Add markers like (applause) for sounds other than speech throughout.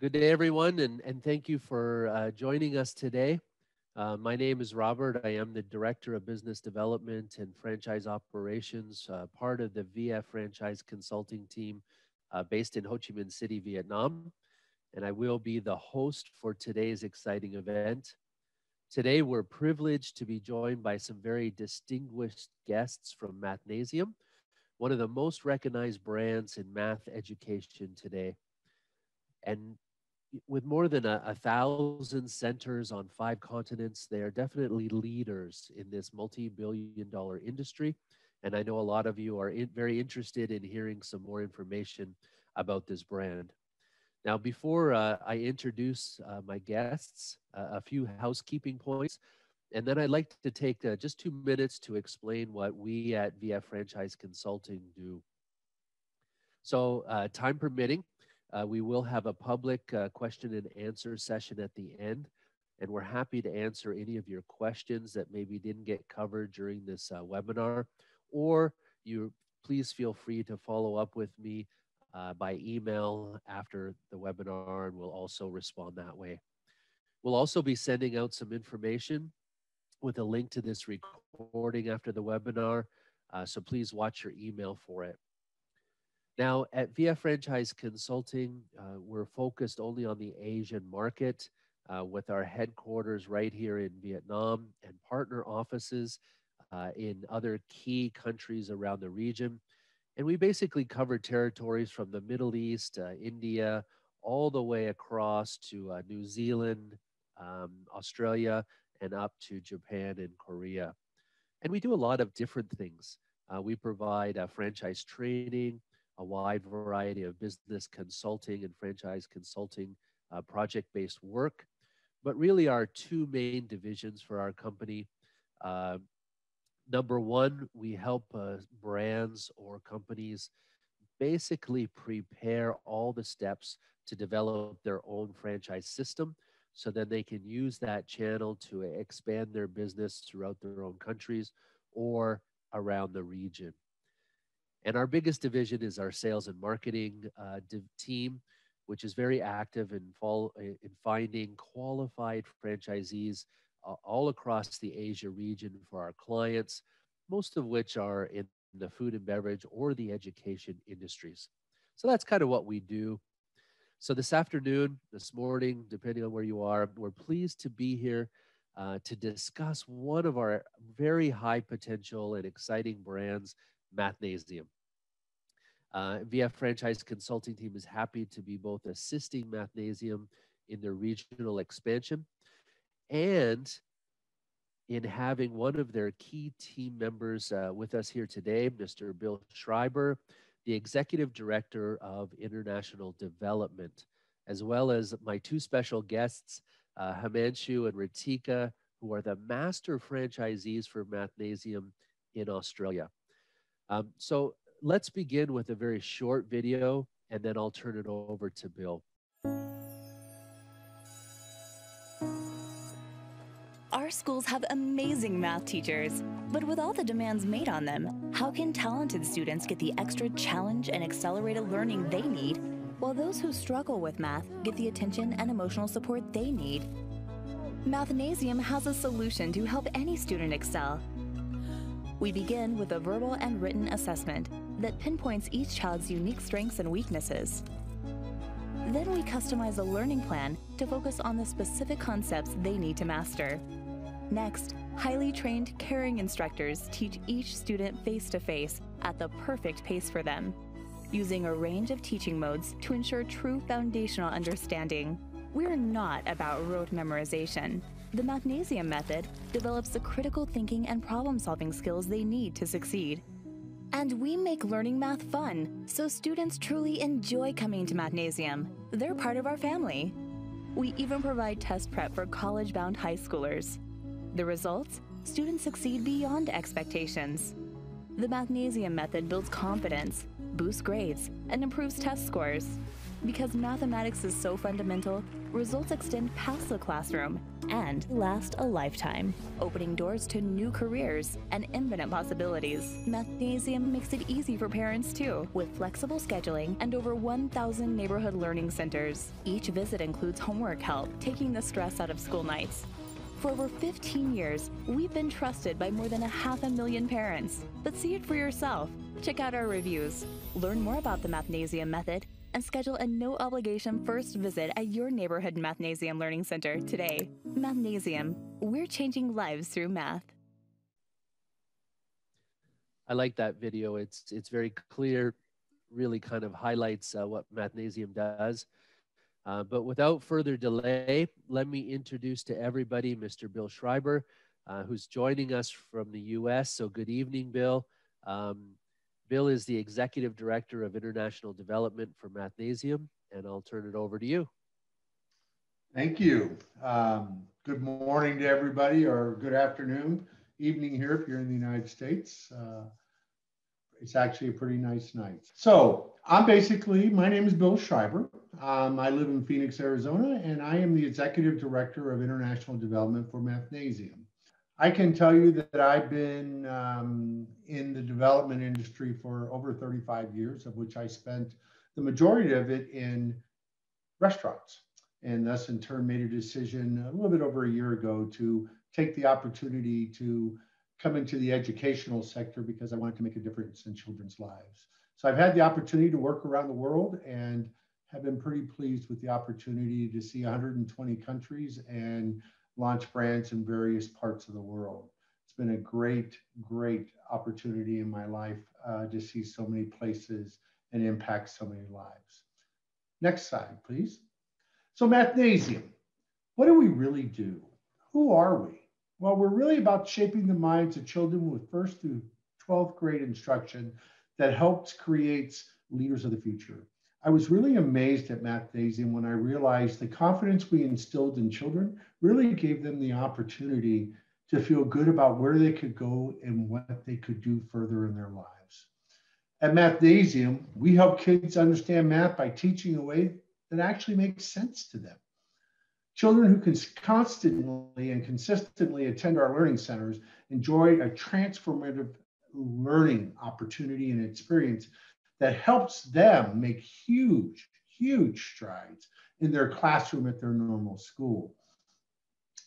Good day, everyone, and, and thank you for uh, joining us today. Uh, my name is Robert. I am the Director of Business Development and Franchise Operations, uh, part of the VF Franchise Consulting Team uh, based in Ho Chi Minh City, Vietnam. And I will be the host for today's exciting event. Today, we're privileged to be joined by some very distinguished guests from Mathnasium, one of the most recognized brands in math education today. And with more than a, a, thousand centers on five continents, they are definitely leaders in this multi-billion dollar industry. And I know a lot of you are in, very interested in hearing some more information about this brand. Now, before uh, I introduce uh, my guests, uh, a few housekeeping points, and then I'd like to take uh, just two minutes to explain what we at VF Franchise Consulting do. So, uh, time permitting, uh, we will have a public uh, question and answer session at the end, and we're happy to answer any of your questions that maybe didn't get covered during this uh, webinar, or you please feel free to follow up with me uh, by email after the webinar, and we'll also respond that way. We'll also be sending out some information with a link to this recording after the webinar, uh, so please watch your email for it. Now, at VF Franchise Consulting, uh, we're focused only on the Asian market uh, with our headquarters right here in Vietnam and partner offices uh, in other key countries around the region. And we basically cover territories from the Middle East, uh, India, all the way across to uh, New Zealand, um, Australia, and up to Japan and Korea. And we do a lot of different things. Uh, we provide franchise training, a wide variety of business consulting and franchise consulting uh, project based work. But really, our two main divisions for our company. Uh, number one, we help uh, brands or companies basically prepare all the steps to develop their own franchise system so then they can use that channel to expand their business throughout their own countries or around the region. And our biggest division is our sales and marketing uh, team, which is very active in, fall, in finding qualified franchisees uh, all across the Asia region for our clients, most of which are in the food and beverage or the education industries. So that's kind of what we do. So this afternoon, this morning, depending on where you are, we're pleased to be here uh, to discuss one of our very high potential and exciting brands Mathnasium. Uh, VF Franchise Consulting Team is happy to be both assisting Mathnasium in their regional expansion and in having one of their key team members uh, with us here today, Mr. Bill Schreiber, the Executive Director of International Development, as well as my two special guests, uh, and Ritika, who are the master franchisees for Mathnasium in Australia. Um, so let's begin with a very short video and then I'll turn it over to Bill. Our schools have amazing math teachers, but with all the demands made on them, how can talented students get the extra challenge and accelerated learning they need, while those who struggle with math get the attention and emotional support they need? Mathnasium has a solution to help any student excel we begin with a verbal and written assessment that pinpoints each child's unique strengths and weaknesses. Then we customize a learning plan to focus on the specific concepts they need to master. Next, highly trained, caring instructors teach each student face to face at the perfect pace for them, using a range of teaching modes to ensure true foundational understanding. We're not about rote memorization. The Mathnasium method develops the critical thinking and problem solving skills they need to succeed. And we make learning math fun, so students truly enjoy coming to Mathnasium. They're part of our family. We even provide test prep for college bound high schoolers. The results? Students succeed beyond expectations. The Mathnasium method builds confidence, boosts grades, and improves test scores. Because mathematics is so fundamental, results extend past the classroom and last a lifetime, opening doors to new careers and infinite possibilities. Mathnasium makes it easy for parents too, with flexible scheduling and over 1,000 neighborhood learning centers. Each visit includes homework help, taking the stress out of school nights. For over 15 years, we've been trusted by more than a half a million parents. But see it for yourself. Check out our reviews. Learn more about the Mathnasium method and schedule a no obligation first visit at your neighborhood Mathnasium Learning Center today. Mathnasium, we're changing lives through math. I like that video. It's it's very clear, really kind of highlights uh, what Mathnasium does. Uh, but without further delay, let me introduce to everybody Mr. Bill Schreiber, uh, who's joining us from the U.S. So good evening, Bill. Um, Bill is the Executive Director of International Development for Mathnasium, and I'll turn it over to you. Thank you. Um, good morning to everybody, or good afternoon, evening here if you're in the United States. Uh, it's actually a pretty nice night. So I'm basically, my name is Bill Schreiber. Um, I live in Phoenix, Arizona, and I am the Executive Director of International Development for Mathnasium. I can tell you that I've been um, in the development industry for over 35 years, of which I spent the majority of it in restaurants. And thus, in turn, made a decision a little bit over a year ago to take the opportunity to come into the educational sector because I wanted to make a difference in children's lives. So I've had the opportunity to work around the world and have been pretty pleased with the opportunity to see 120 countries and launch brands in various parts of the world. It's been a great, great opportunity in my life uh, to see so many places and impact so many lives. Next slide, please. So Mathnasium, what do we really do? Who are we? Well, we're really about shaping the minds of children with first through 12th grade instruction that helps create leaders of the future. I was really amazed at Mathnasium when I realized the confidence we instilled in children really gave them the opportunity to feel good about where they could go and what they could do further in their lives. At Mathnasium, we help kids understand math by teaching a way that actually makes sense to them. Children who can constantly and consistently attend our learning centers enjoy a transformative learning opportunity and experience that helps them make huge, huge strides in their classroom at their normal school.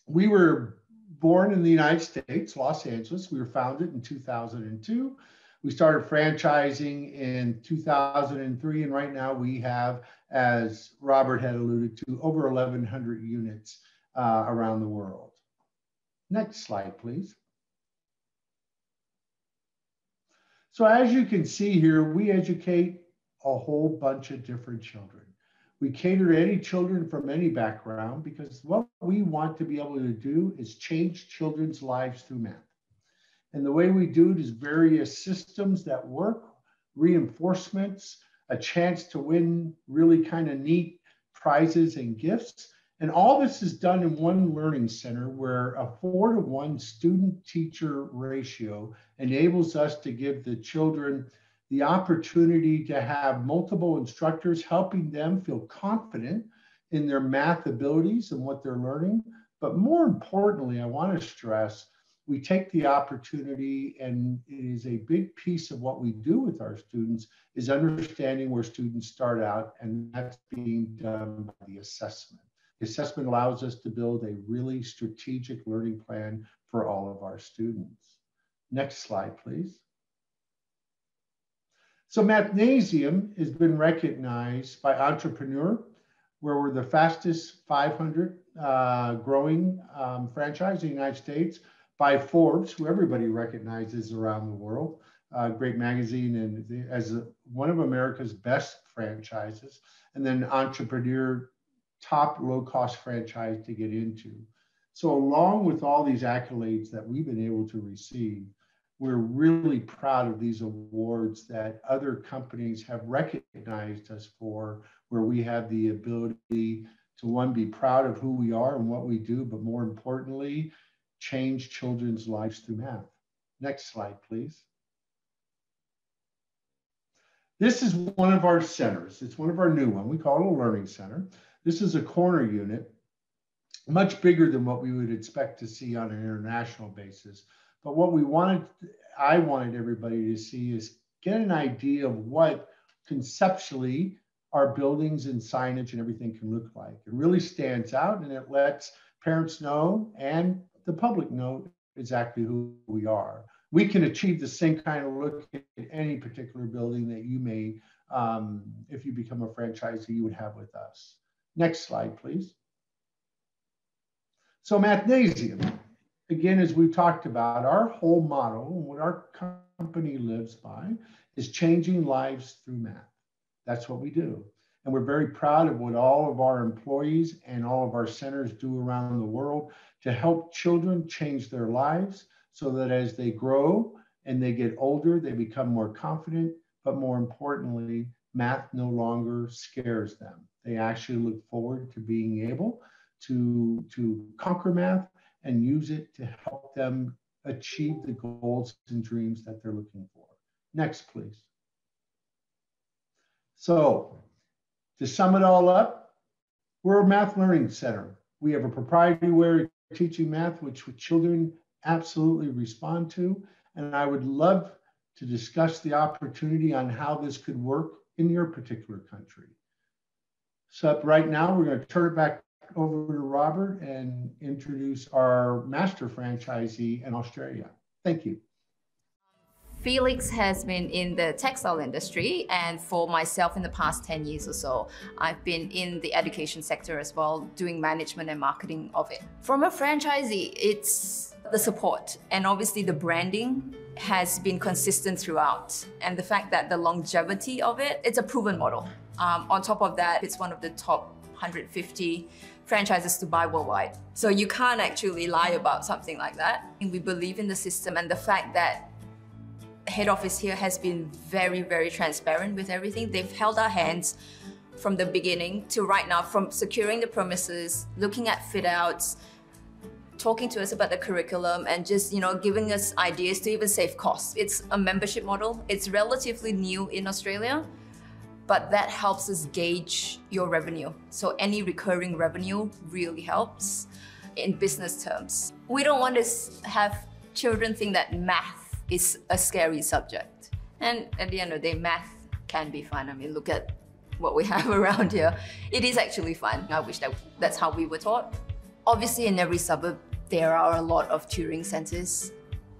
We were born in the United States, Los Angeles. We were founded in 2002. We started franchising in 2003, and right now we have, as Robert had alluded to, over 1,100 units uh, around the world. Next slide, please. So as you can see here, we educate a whole bunch of different children. We cater to any children from any background because what we want to be able to do is change children's lives through math. And the way we do it is various systems that work, reinforcements, a chance to win really kind of neat prizes and gifts, and all this is done in one learning center where a four to one student teacher ratio enables us to give the children the opportunity to have multiple instructors helping them feel confident in their math abilities and what they're learning. But more importantly, I want to stress we take the opportunity and it is a big piece of what we do with our students is understanding where students start out and that's being done by the assessment. Assessment allows us to build a really strategic learning plan for all of our students. Next slide, please. So Mathnasium has been recognized by Entrepreneur, where we're the fastest 500 uh, growing um, franchise in the United States, by Forbes, who everybody recognizes around the world, uh, great magazine, and the, as a, one of America's best franchises. And then Entrepreneur top low cost franchise to get into. So, along with all these accolades that we've been able to receive, we're really proud of these awards that other companies have recognized us for, where we have the ability to one, be proud of who we are and what we do, but more importantly, change children's lives through math. Next slide, please. This is one of our centers. It's one of our new one. We call it a learning center. This is a corner unit, much bigger than what we would expect to see on an international basis. But what we wanted, I wanted everybody to see is get an idea of what conceptually our buildings and signage and everything can look like. It really stands out and it lets parents know and the public know exactly who we are. We can achieve the same kind of look in any particular building that you may, um, if you become a franchisee, you would have with us. Next slide, please. So Mathnasium, again, as we've talked about, our whole model, and what our company lives by, is changing lives through math. That's what we do. And we're very proud of what all of our employees and all of our centers do around the world to help children change their lives so that as they grow and they get older, they become more confident. But more importantly, math no longer scares them. They actually look forward to being able to, to conquer math and use it to help them achieve the goals and dreams that they're looking for. Next, please. So to sum it all up, we're a math learning center. We have a proprietary teaching math, which children absolutely respond to. And I would love to discuss the opportunity on how this could work in your particular country. So right now, we're going to turn it back over to Robert and introduce our master franchisee in Australia. Thank you. Felix has been in the textile industry, and for myself, in the past 10 years or so, I've been in the education sector as well, doing management and marketing of it. From a franchisee, it's the support and obviously the branding has been consistent throughout. And the fact that the longevity of it, it's a proven model. Um, on top of that, it's one of the top 150 franchises to buy worldwide. So you can't actually lie about something like that. We believe in the system and the fact that head office here has been very, very transparent with everything. They've held our hands from the beginning to right now, from securing the premises, looking at fit outs, talking to us about the curriculum and just, you know, giving us ideas to even save costs. It's a membership model. It's relatively new in Australia, but that helps us gauge your revenue. So any recurring revenue really helps in business terms. We don't want to have children think that math is a scary subject. And at the end of the day, math can be fun. I mean, look at what we (laughs) have around here. It is actually fun. I wish that that's how we were taught. Obviously, in every suburb, there are a lot of tutoring centers,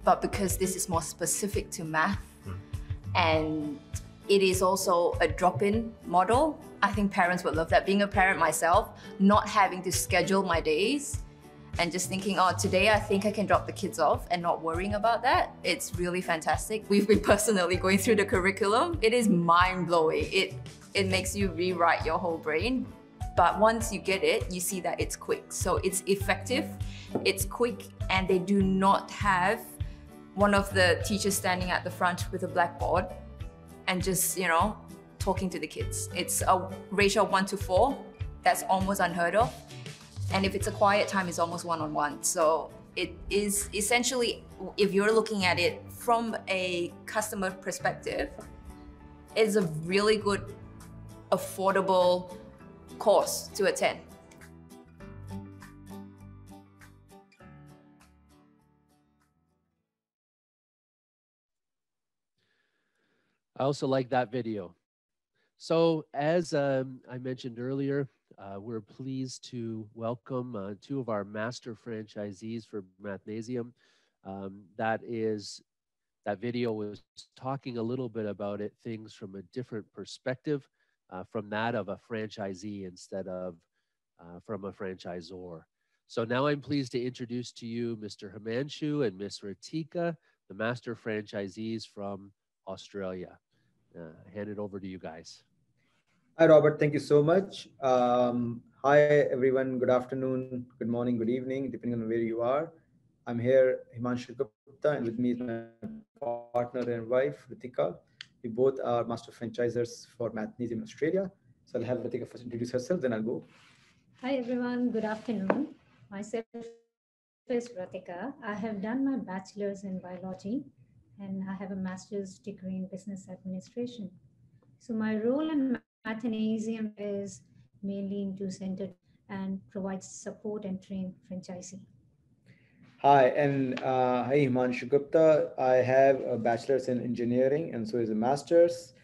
but because this is more specific to math mm. and it is also a drop-in model, I think parents would love that. Being a parent myself, not having to schedule my days and just thinking, oh, today I think I can drop the kids off and not worrying about that. It's really fantastic. We've been personally going through the curriculum. It is mind blowing. It it makes you rewrite your whole brain. But once you get it, you see that it's quick. So it's effective, it's quick, and they do not have one of the teachers standing at the front with a blackboard and just, you know, talking to the kids. It's a ratio of one to four. That's almost unheard of and if it's a quiet time, it's almost one-on-one. So it is essentially, if you're looking at it from a customer perspective, it's a really good, affordable course to attend. I also like that video. So as um, I mentioned earlier, uh, we're pleased to welcome uh, two of our master franchisees for Mathnasium. Um, that is, that video was talking a little bit about it, things from a different perspective, uh, from that of a franchisee instead of uh, from a franchisor. So now I'm pleased to introduce to you Mr. Himanshu and Ms. Ratika, the master franchisees from Australia. Uh, hand it over to you guys. Hi, Robert. Thank you so much. Um, hi, everyone. Good afternoon, good morning, good evening, depending on where you are. I'm here, Himanshu Gupta, and with me is my partner and wife, Ritika. We both are master franchisers for Mathnasium Australia. So I'll have Ritika first introduce herself, then I'll go. Hi, everyone. Good afternoon. Myself is Ritika. I have done my bachelor's in biology and I have a master's degree in business administration. So my role in Mathnasium is mainly into center and provides support and train franchisee. Hi, and uh, hi, Himanshu Gupta. I have a bachelor's in engineering and so is a master's.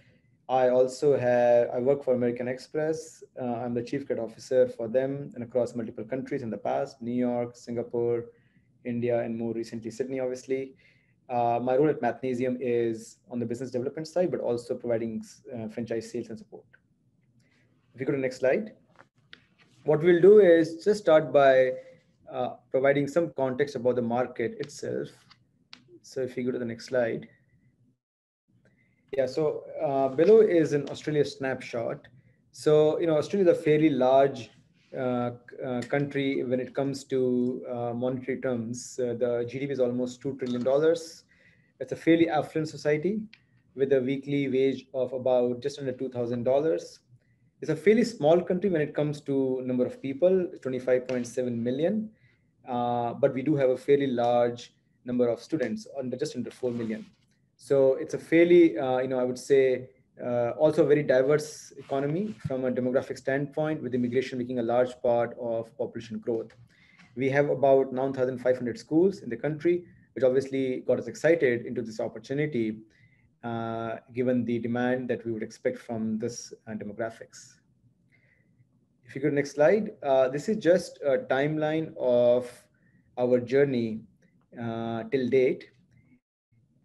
I also have, I work for American Express. Uh, I'm the chief credit officer for them and across multiple countries in the past, New York, Singapore, India, and more recently, Sydney, obviously. Uh, my role at Mathnasium is on the business development side, but also providing uh, franchise sales and support. If you go to the next slide. What we'll do is just start by uh, providing some context about the market itself. So if you go to the next slide. Yeah, so uh, below is an Australia snapshot. So, you know, Australia is a fairly large uh, uh, country when it comes to uh, monetary terms. Uh, the GDP is almost $2 trillion. It's a fairly affluent society with a weekly wage of about just under $2,000. It's a fairly small country when it comes to number of people, 25.7 million. But we do have a fairly large number of students, under just under 4 million. So it's a fairly, you know, I would say, uh, also a very diverse economy from a demographic standpoint, with immigration making a large part of population growth. We have about 9,500 schools in the country, which obviously got us excited into this opportunity, uh, given the demand that we would expect from this uh, demographics. If you go to next slide, uh, this is just a timeline of our journey uh, till date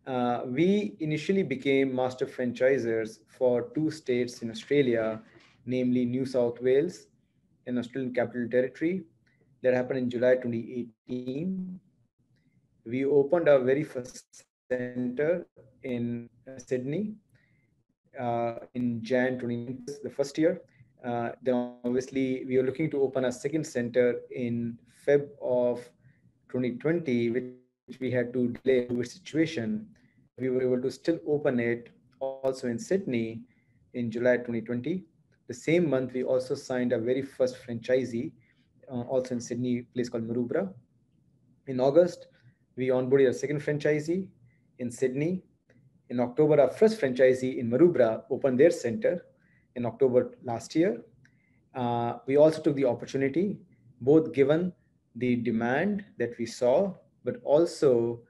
uh, we initially became master franchisers for two states in Australia, namely New South Wales and Australian Capital Territory. That happened in July 2018. We opened our very first center in uh, Sydney uh, in Jan 20, the first year. Uh, then obviously we are looking to open a second center in Feb of 2020, which we had to delay COVID situation, we were able to still open it also in Sydney in July 2020. The same month, we also signed our very first franchisee, uh, also in Sydney, place called Maroubra. In August, we onboarded our second franchisee in Sydney. In October, our first franchisee in Maroubra opened their center in October last year. Uh, we also took the opportunity, both given the demand that we saw but also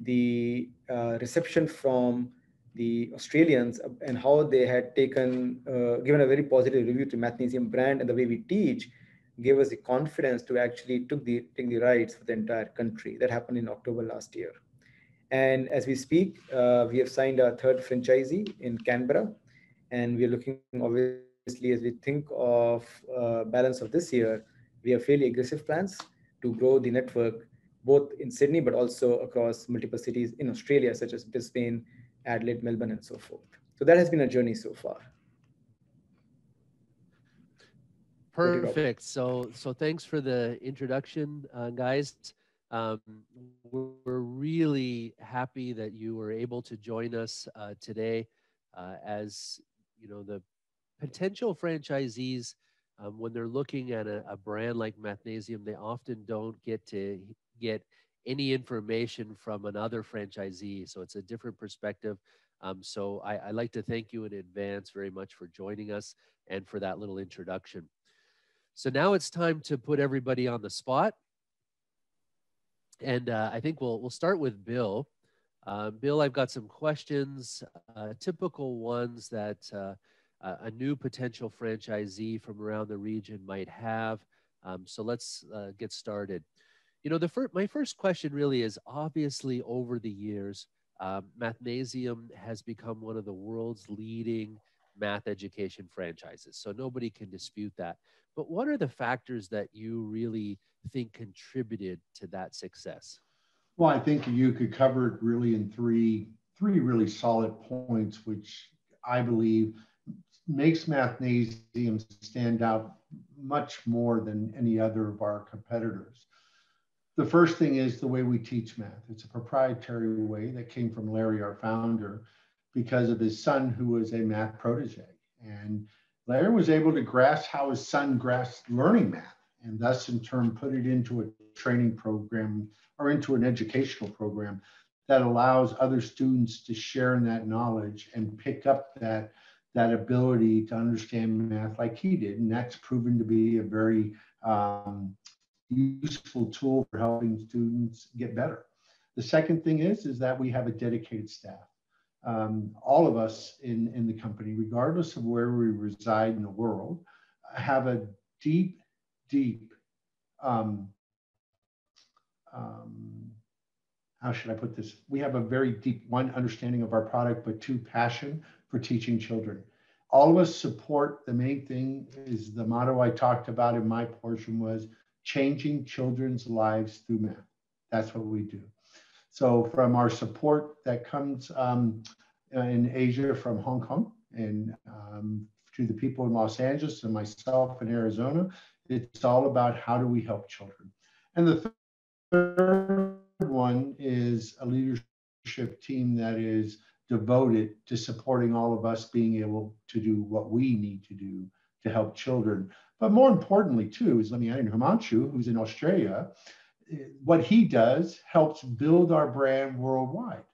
the uh, reception from the Australians and how they had taken, uh, given a very positive review to Mathnasium brand and the way we teach, gave us the confidence to actually took the, take the rights for the entire country. That happened in October last year. And as we speak, uh, we have signed our third franchisee in Canberra. And we're looking, obviously, as we think of uh, balance of this year, we have fairly aggressive plans to grow the network both in Sydney, but also across multiple cities in Australia, such as Brisbane, Adelaide, Melbourne, and so forth. So that has been a journey so far. Perfect. So, so thanks for the introduction, uh, guys. Um, we're really happy that you were able to join us uh, today uh, as you know the potential franchisees um, when they're looking at a, a, brand like Mathnasium, they often don't get to get any information from another franchisee. So it's a different perspective. Um, so I, I like to thank you in advance very much for joining us and for that little introduction. So now it's time to put everybody on the spot. And uh, I think we'll, we'll start with Bill. Uh, Bill, I've got some questions, uh, typical ones that uh, a new potential franchisee from around the region might have. Um, so let's uh, get started. You know, the first, my first question really is obviously over the years, um, Mathnasium has become one of the world's leading math education franchises. So nobody can dispute that. But what are the factors that you really think contributed to that success? Well, I think you could cover it really in three three really solid points, which I believe makes Mathnasium stand out much more than any other of our competitors. The first thing is the way we teach math. It's a proprietary way that came from Larry, our founder, because of his son, who was a math protege. And Larry was able to grasp how his son grasped learning math and thus, in turn, put it into a training program or into an educational program that allows other students to share in that knowledge and pick up that that ability to understand math like he did. And that's proven to be a very um, useful tool for helping students get better. The second thing is, is that we have a dedicated staff. Um, all of us in, in the company, regardless of where we reside in the world, have a deep, deep, um, um, how should I put this? We have a very deep, one, understanding of our product, but two, passion for teaching children. All of us support the main thing is the motto I talked about in my portion was changing children's lives through math. That's what we do. So from our support that comes um, in Asia from Hong Kong and um, to the people in Los Angeles and myself in Arizona, it's all about how do we help children. And the third one is a leadership team that is devoted to supporting all of us being able to do what we need to do to help children. But more importantly, too, is in Himanshu, who's in Australia, what he does helps build our brand worldwide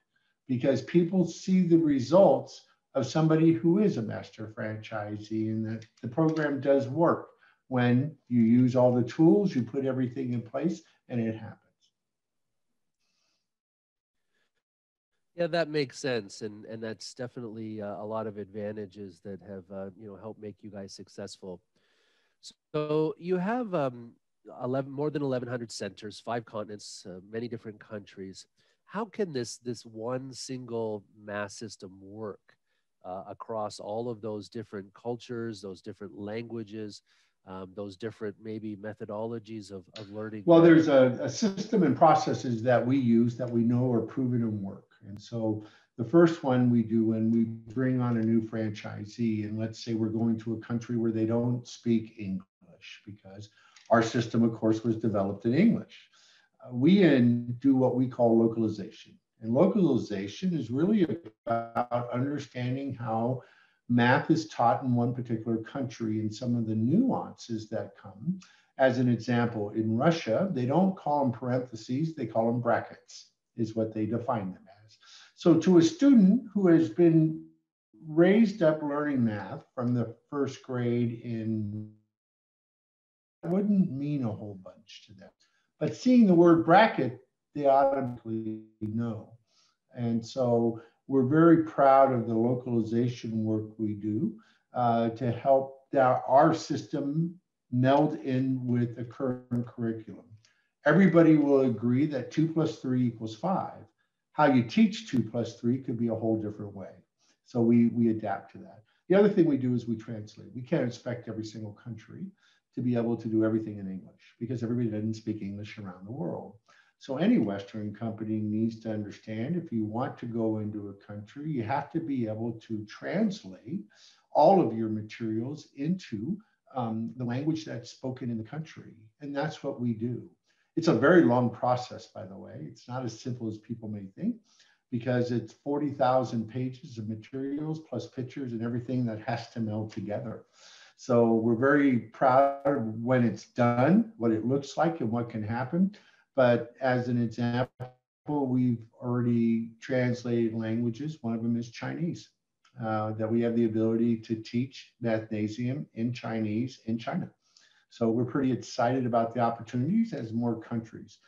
because people see the results of somebody who is a master franchisee and that the program does work when you use all the tools, you put everything in place, and it happens. Yeah, that makes sense, and and that's definitely uh, a lot of advantages that have uh, you know helped make you guys successful. So you have um, 11 more than 1,100 centers, five continents, uh, many different countries. How can this this one single mass system work uh, across all of those different cultures, those different languages? Um, those different maybe methodologies of, of learning? Well, there's a, a, system and processes that we use that we know are proven and work. And so the first one we do when we bring on a new franchisee, and let's say we're going to a country where they don't speak English, because our system, of course, was developed in English. Uh, we in do what we call localization. And localization is really about understanding how math is taught in one particular country and some of the nuances that come. As an example, in Russia, they don't call them parentheses, they call them brackets, is what they define them. So, to a student who has been raised up learning math from the first grade in wouldn't mean a whole bunch to them. But seeing the word bracket, they automatically know. And so we're very proud of the localization work we do uh, to help our, our system meld in with the current curriculum. Everybody will agree that two plus three equals five. How you teach two plus three could be a whole different way. So we, we adapt to that. The other thing we do is we translate. We can't expect every single country to be able to do everything in English because everybody doesn't speak English around the world. So any Western company needs to understand if you want to go into a country, you have to be able to translate all of your materials into um, the language that's spoken in the country. And that's what we do. It's a very long process, by the way. It's not as simple as people may think because it's 40,000 pages of materials plus pictures and everything that has to meld together. So we're very proud when it's done, what it looks like and what can happen. But as an example, we've already translated languages. One of them is Chinese, uh, that we have the ability to teach Mathnasium in Chinese in China. So we're pretty excited about the opportunities as more countries.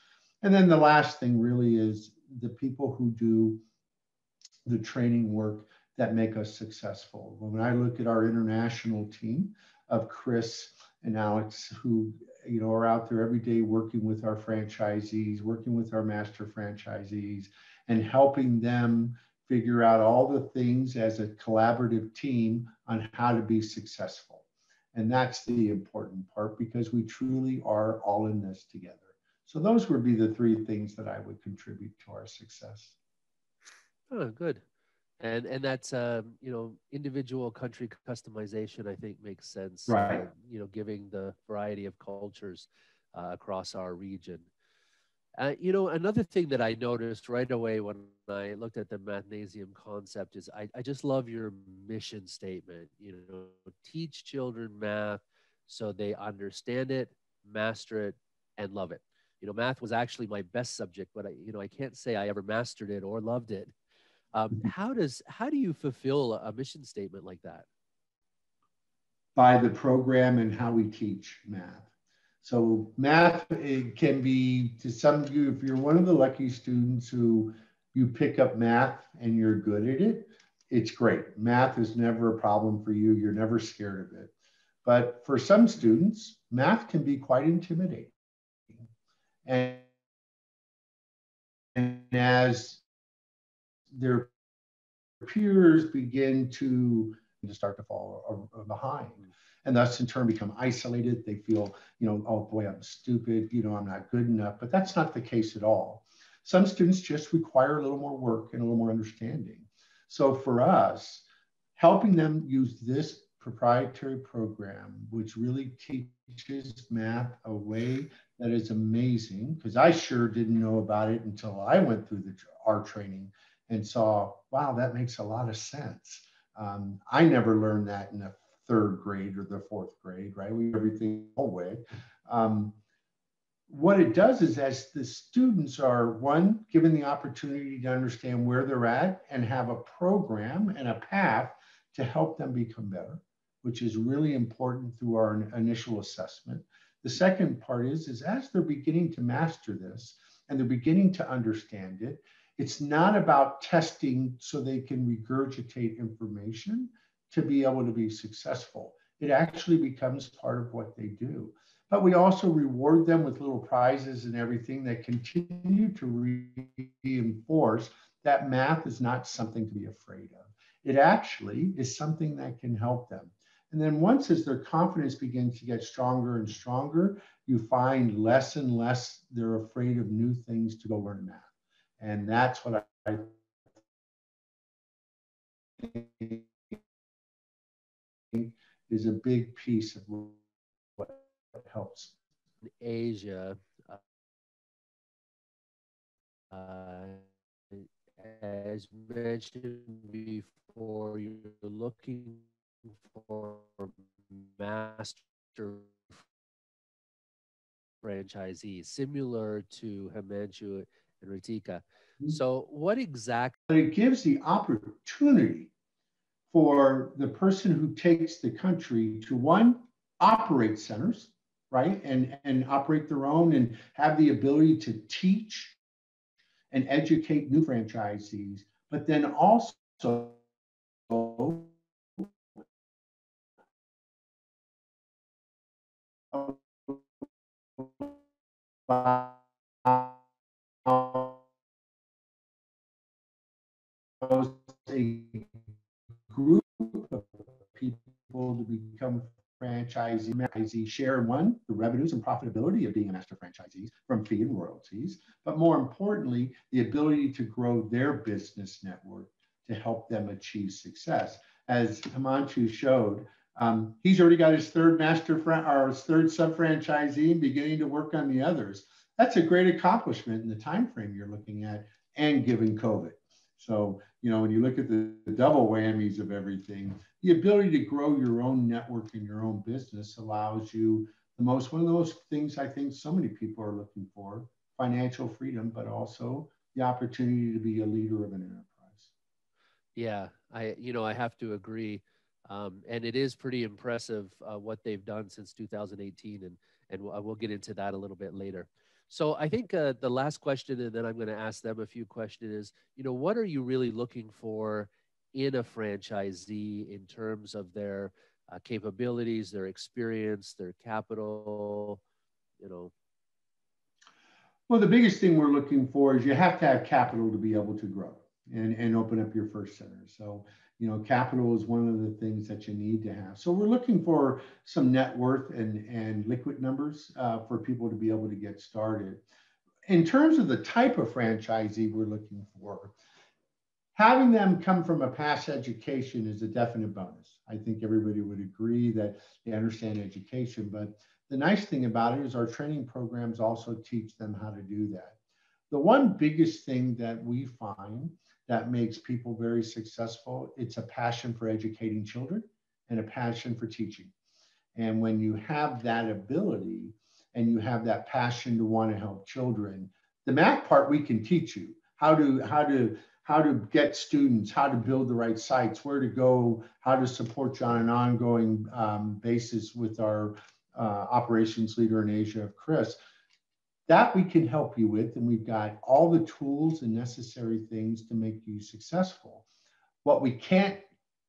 And then the last thing really is the people who do the training work that make us successful. When I look at our international team of Chris and Alex, who you know, are out there every day working with our franchisees, working with our master franchisees, and helping them figure out all the things as a collaborative team on how to be successful. And that's the important part because we truly are all in this together. So those would be the three things that I would contribute to our success. Oh, good. And and that's um, you know individual country customization I think makes sense. Right. Uh, you know, giving the variety of cultures uh, across our region. Uh, you know, another thing that I noticed right away when I looked at the Mathnasium concept is I, I just love your mission statement. You know, teach children math so they understand it, master it, and love it. You know, math was actually my best subject, but I, you know, I can't say I ever mastered it or loved it. Um, how does how do you fulfill a mission statement like that? by the program and how we teach math. So math it can be to some of you, if you're one of the lucky students who you pick up math and you're good at it, it's great. Math is never a problem for you. You're never scared of it. But for some students, math can be quite intimidating. And, and as their peers begin to, to start to fall uh, uh, behind. And thus in turn become isolated. They feel you know oh boy i'm stupid you know i'm not good enough. But that's not the case at all. Some students just require a little more work and a little more understanding. So for us helping them use this proprietary program which really teaches math a way that is amazing because i sure didn't know about it until i went through the our training and saw, wow, that makes a lot of sense. Um, I never learned that in the third grade or the fourth grade, right? We everything all way. Um, what it does is as the students are one given the opportunity to understand where they're at and have a program and a path to help them become better which is really important through our initial assessment the second part is is as they're beginning to master this and they're beginning to understand it it's not about testing so they can regurgitate information to be able to be successful. It actually becomes part of what they do. But we also reward them with little prizes and everything that continue to reinforce that math is not something to be afraid of. It actually is something that can help them. And then once as their confidence begins to get stronger and stronger, you find less and less they're afraid of new things to go learn math. And that's what I think is a big piece of what helps. Asia, uh, as mentioned before, you're looking for master franchisees, similar to Himanshu Ritika. Mm-hmm. So, what exactly? It gives the opportunity for the person who takes the country to one, operate centers, right? And, and operate their own and have the ability to teach and educate new franchisees, but then also a group of people to become franchisee, share one, the revenues and profitability of being a master franchisee from fee and royalties, but more importantly, the ability to grow their business network to help them achieve success. As Himanshu showed, um, he's already got his third master fran- or his third sub franchisee beginning to work on the others. That's a great accomplishment in the time frame you're looking at and given COVID. So, you know, when you look at the, the, double whammies of everything, the ability to grow your own network and your own business allows you the most, one of those things I think so many people are looking for financial freedom, but also the opportunity to be a leader of an enterprise. Yeah, I, you know, I have to agree. Um, and it is pretty impressive uh, what they've done since 2018. And, and we'll, we'll get into that a little bit later. So I think uh, the last question, and then I'm going to ask them a few questions, is you know what are you really looking for in a franchisee in terms of their uh, capabilities, their experience, their capital, you know. Well, the biggest thing we're looking for is you have to have capital to be able to grow and, and open up your first center. So you know, capital is one of the things that you need to have. So we're looking for some net worth and, and liquid numbers uh, for people to be able to get started. In terms of the type of franchisee we're looking for, having them come from a past education is a definite bonus. I think everybody would agree that they understand education, but the nice thing about it is our training programs also teach them how to do that. The one biggest thing that we find that makes people very successful. It's a passion for educating children and a passion for teaching. And when you have that ability and you have that passion to want to help children, the math part we can teach you how to how to how to get students, how to build the right sites, where to go, how to support you on an ongoing um, basis with our uh, operations leader in Asia, Chris. That we can help you with, and we've got all the tools and necessary things to make you successful. What we can't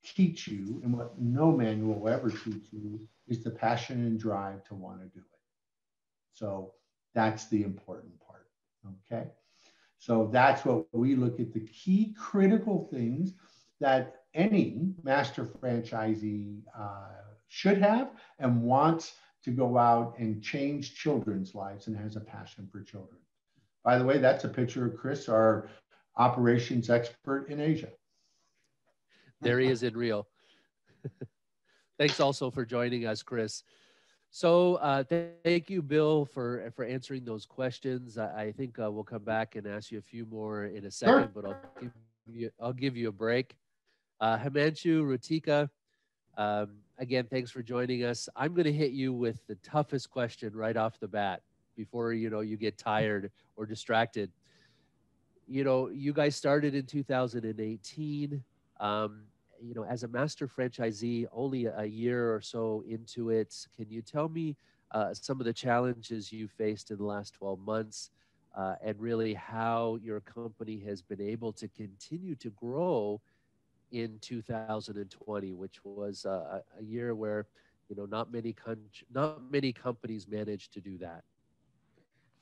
teach you, and what no manual will ever teach you, is the passion and drive to want to do it. So that's the important part. Okay. So that's what we look at the key critical things that any master franchisee uh, should have and wants to go out and change children's lives and has a passion for children. By the way, that's a picture of Chris, our operations expert in Asia. There he is in Rio. (laughs) Thanks also for joining us, Chris. So uh, thank you, Bill, for for answering those questions. I, I think uh, we'll come back and ask you a few more in a second, but I'll give you I'll give you a break. Uh, Himanshu Ritika, um, again, thanks for joining us. I'm going to hit you with the toughest question right off the bat before you know you get tired or distracted. You know, you guys started in 2018. Um, you know, as a master franchisee, only a year or so into it, can you tell me uh, some of the challenges you faced in the last 12 months uh, and really how your company has been able to continue to grow in 2020, which was uh, a year where, you know, not many, con- not many companies managed to do that?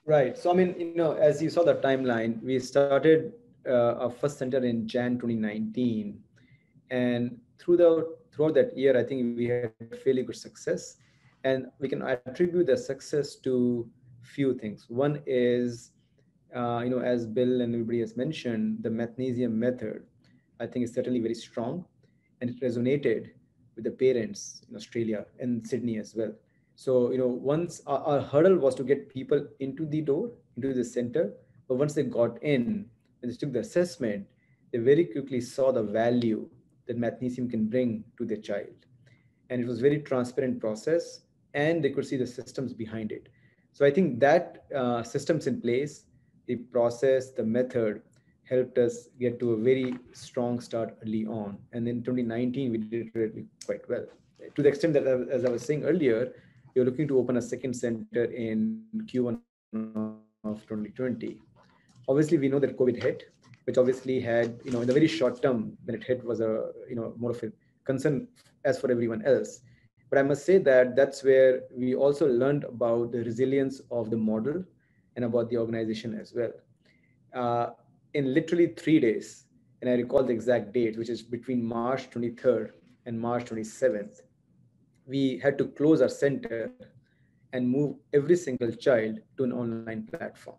Right. So, I mean, you know, as you saw the timeline, we started uh, our first center in Jan 2019 and throughout throughout that year, I think we had fairly good success, and we can attribute the success to few things. One is, uh, you know, as Bill and everybody has mentioned, the Mathnasium method, I think is certainly very strong, and it resonated with the parents in Australia and Sydney as well. So, you know, once our, our hurdle was to get people into the door, into the center, but once they got in and they took the assessment, they very quickly saw the value that mathnasium can bring to their child. And it was very transparent process and they could see the systems behind it. So I think that uh, systems in place, the process, the method helped us get to a very strong start early on. And in 2019, we did really quite well. To the extent that, as I was saying earlier, you're looking to open a second center in Q1 of 2020. Obviously, we know that COVID hit, which obviously had, you know, in the very short term when it hit was a, you know, more of a concern as for everyone else. But I must say that that's where we also learned about the resilience of the model and about the organization as well. Uh, in literally three days, and I recall the exact date, which is between March 23rd and March 27th, we had to close our center and move every single child to an online platform.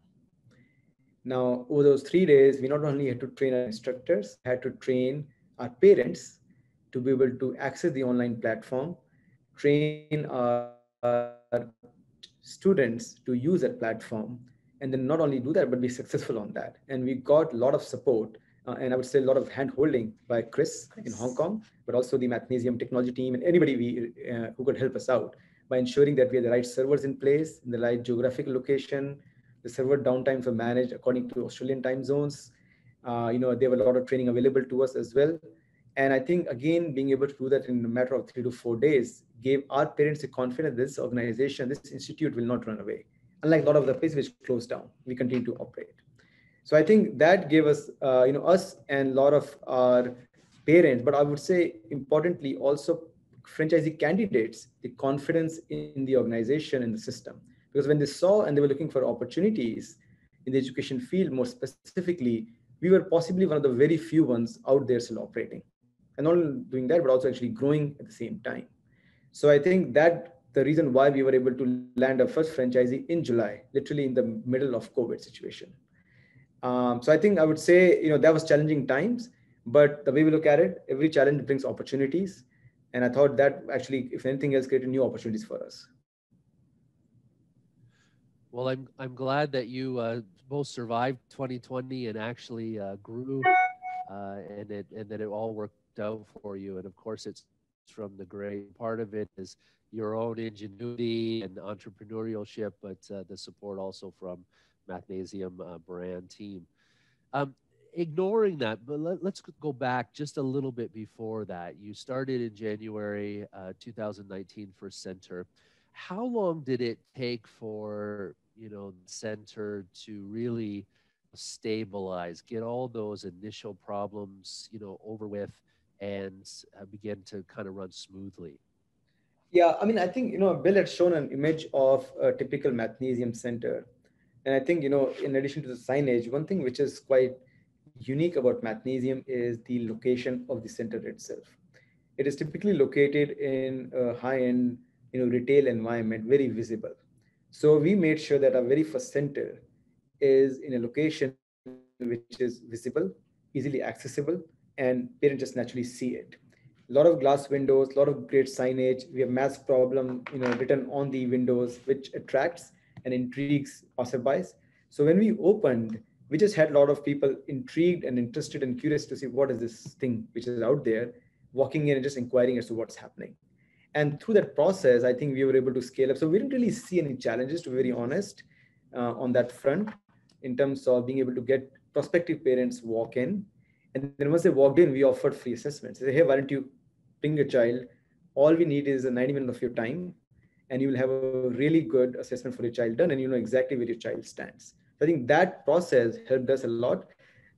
Now, over those three days, we not only had to train our instructors, had to train our parents to be able to access the online platform, train our, our students to use that platform, and then not only do that, but be successful on that. And we got a lot of support uh, and I would say a lot of hand holding by Chris, Chris, in Hong Kong, but also the Mathnasium technology team and anybody we, uh, who could help us out by ensuring that we have the right servers in place in the right geographic location, the server downtimes were managed according to Australian time zones. Uh, you know, there were a lot of training available to us as well. And I think, again, being able to do that in a matter of three to four days gave our parents the confidence this organization, this institute will not run away. Unlike a lot of the places which closed down, we continue to operate. So I think that gave us, uh, you know, us and a lot of our parents, but I would say importantly also franchisee candidates, the confidence in the organization and the system. Because when they saw and they were looking for opportunities in the education field more specifically we were possibly one of the very few ones out there still operating. And not only doing that but also actually growing at the same time. So i think that the reason why we were able to land our first franchisee in july literally in the middle of covid situation. Um, so i think i would say you know that was challenging times but the way we look at it every challenge brings opportunities. And i thought that actually if anything else created new opportunities for us. Well, I'm I'm glad that you uh, both survived 2020 and actually uh, grew, uh, and it and that it all worked out for you. And of course, it's from the great part of it is your own ingenuity and entrepreneurship, but uh, the support also from Mathnasium uh, brand team. Um, ignoring that, but let, us go back just a little bit before that. You started in January uh, 2019 for Center. How long did it take for you know Center to really stabilize, get all those initial problems you know over with, and uh, begin to kind of run smoothly? Yeah, I mean, I think you know Bill had shown an image of a typical mathnasium center, and I think you know in addition to the signage, one thing which is quite unique about Mathnasium is the location of the center itself. It is typically located in a high-end, you know, retail environment, very visible. So we made sure that our very first center is in a location which is visible, easily accessible, and parents just naturally see it. A lot of glass windows, a lot of great signage. We have math problem, you know, written on the windows, which attracts and intrigues passerbys. So when we opened, we just had a lot of people intrigued and interested and curious to see what is this thing which is out there, walking in and just inquiring as to what's happening. And through that process, I think we were able to scale up. So we didn't really see any challenges, to be very honest, uh, on that front in terms of being able to get prospective parents walk in. And then once they walked in, we offered free assessments. They say, hey, why don't you bring your child? All we need is a 90 minutes of your time, and you will have a really good assessment for your child done, and you know exactly where your child stands. I think that process helped us a lot.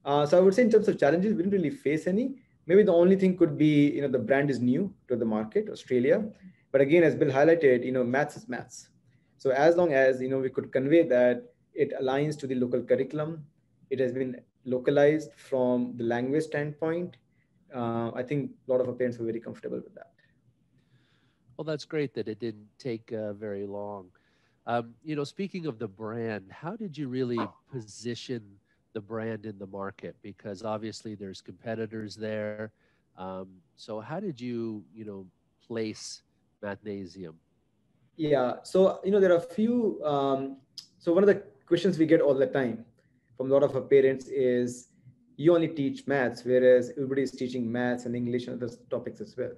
Uh, so I would say in terms of challenges, we didn't really face any. Maybe the only thing could be, you know, the brand is new to the market, Australia. But again, as Bill highlighted, you know, maths is maths. So as long as, you know, we could convey that it aligns to the local curriculum, it has been localized from the language standpoint. Uh, I think a lot of our parents were very comfortable with that. Well, that's great that it didn't take uh, very long. Um, you know, speaking of the brand, how did you really position the brand in the market? Because obviously there's competitors there. Um, so how did you, you know, place Mathnasium? Yeah, so you know there are a few. Um, so one of the questions we get all the time from a lot of our parents is, you only teach maths, whereas everybody is teaching maths and English and other topics as well.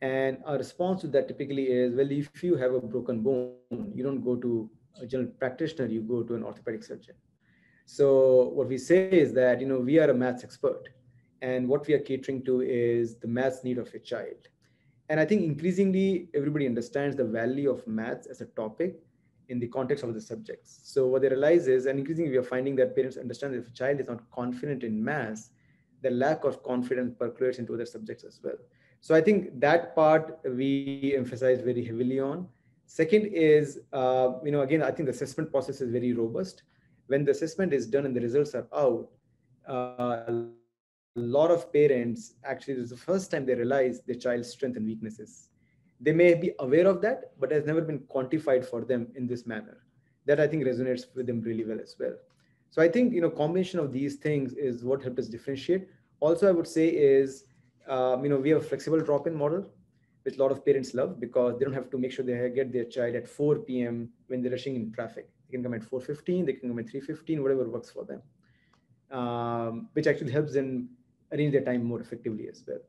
And our response to that typically is, well, if you have a broken bone, you don't go to a general practitioner, you go to an orthopedic surgeon. So what we say is that, you know, we are a maths expert and what we are catering to is the maths need of your child. And I think increasingly everybody understands the value of maths as a topic in the context of the subjects. So what they realize is, and increasingly we are finding that parents understand that if a child is not confident in maths, the lack of confidence percolates into other subjects as well. So I think that part we emphasize very heavily on. Second is, uh, you know, again, I think the assessment process is very robust. When the assessment is done and the results are out, uh, a lot of parents actually, this is the first time they realize their child's strength and weaknesses. They may be aware of that, but has never been quantified for them in this manner. That I think resonates with them really well as well. So I think, you know, combination of these things is what helped us differentiate. Also, I would say is, um, you know, we have a flexible drop-in model, which a lot of parents love because they don't have to make sure they get their child at 4 p.m. when they're rushing in traffic. They can come at 4.15, they can come at 3.15, whatever works for them, um, which actually helps them arrange their time more effectively as well.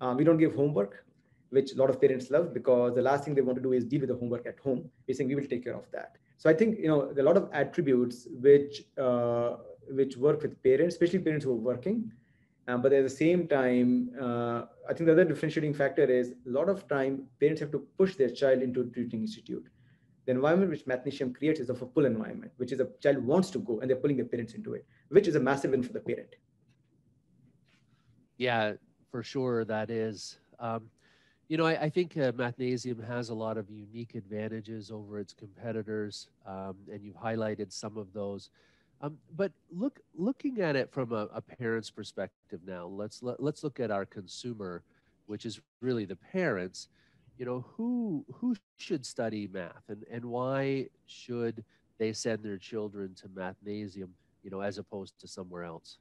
Uh, we don't give homework, which a lot of parents love because the last thing they want to do is deal with the homework at home. We're saying we will take care of that. So I think, you know, a lot of attributes which, uh, which work with parents, especially parents who are working, um, but at the same time, uh, I think the other differentiating factor is a lot of time parents have to push their child into a tutoring institute. The environment which Mathnasium creates is of a pull environment, which is a child wants to go and they're pulling their parents into it, which is a massive win for the parent. Yeah, for sure that is. Um, you know, I, I think uh, Mathnasium has a lot of unique advantages over its competitors, um, and you've highlighted some of those. Um, but look, looking at it from a, a parent's perspective now, let's let, let's look at our consumer, which is really the parents. You know, who who should study math, and and why should they send their children to Mathnasium, you know, as opposed to somewhere else?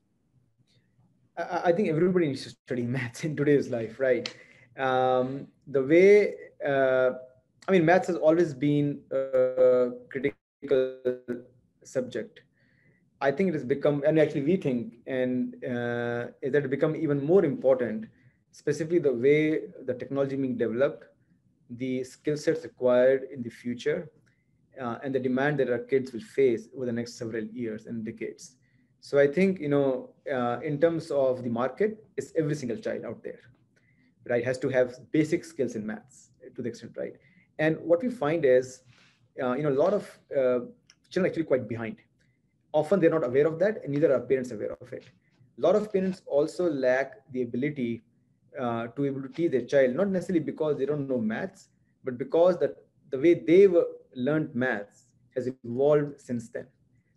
I, I think everybody needs to study (laughs) maths in today's life, right? Um, the way, uh, I mean, maths has always been a critical subject I think it has become, and actually we think, and uh, is that it become even more important, specifically the way the technology being developed, the skill sets required in the future, uh, and the demand that our kids will face over the next several years and decades. So I think, you know, uh, in terms of the market, it's every single child out there, right? Has to have basic skills in maths to the extent, right? And what we find is, uh, you know, a lot of uh, children actually quite behind. Often they're not aware of that, and neither are parents aware of it. A lot of parents also lack the ability uh, to able to teach their child, not necessarily because they don't know maths, but because the, the way they were learned maths has evolved since then.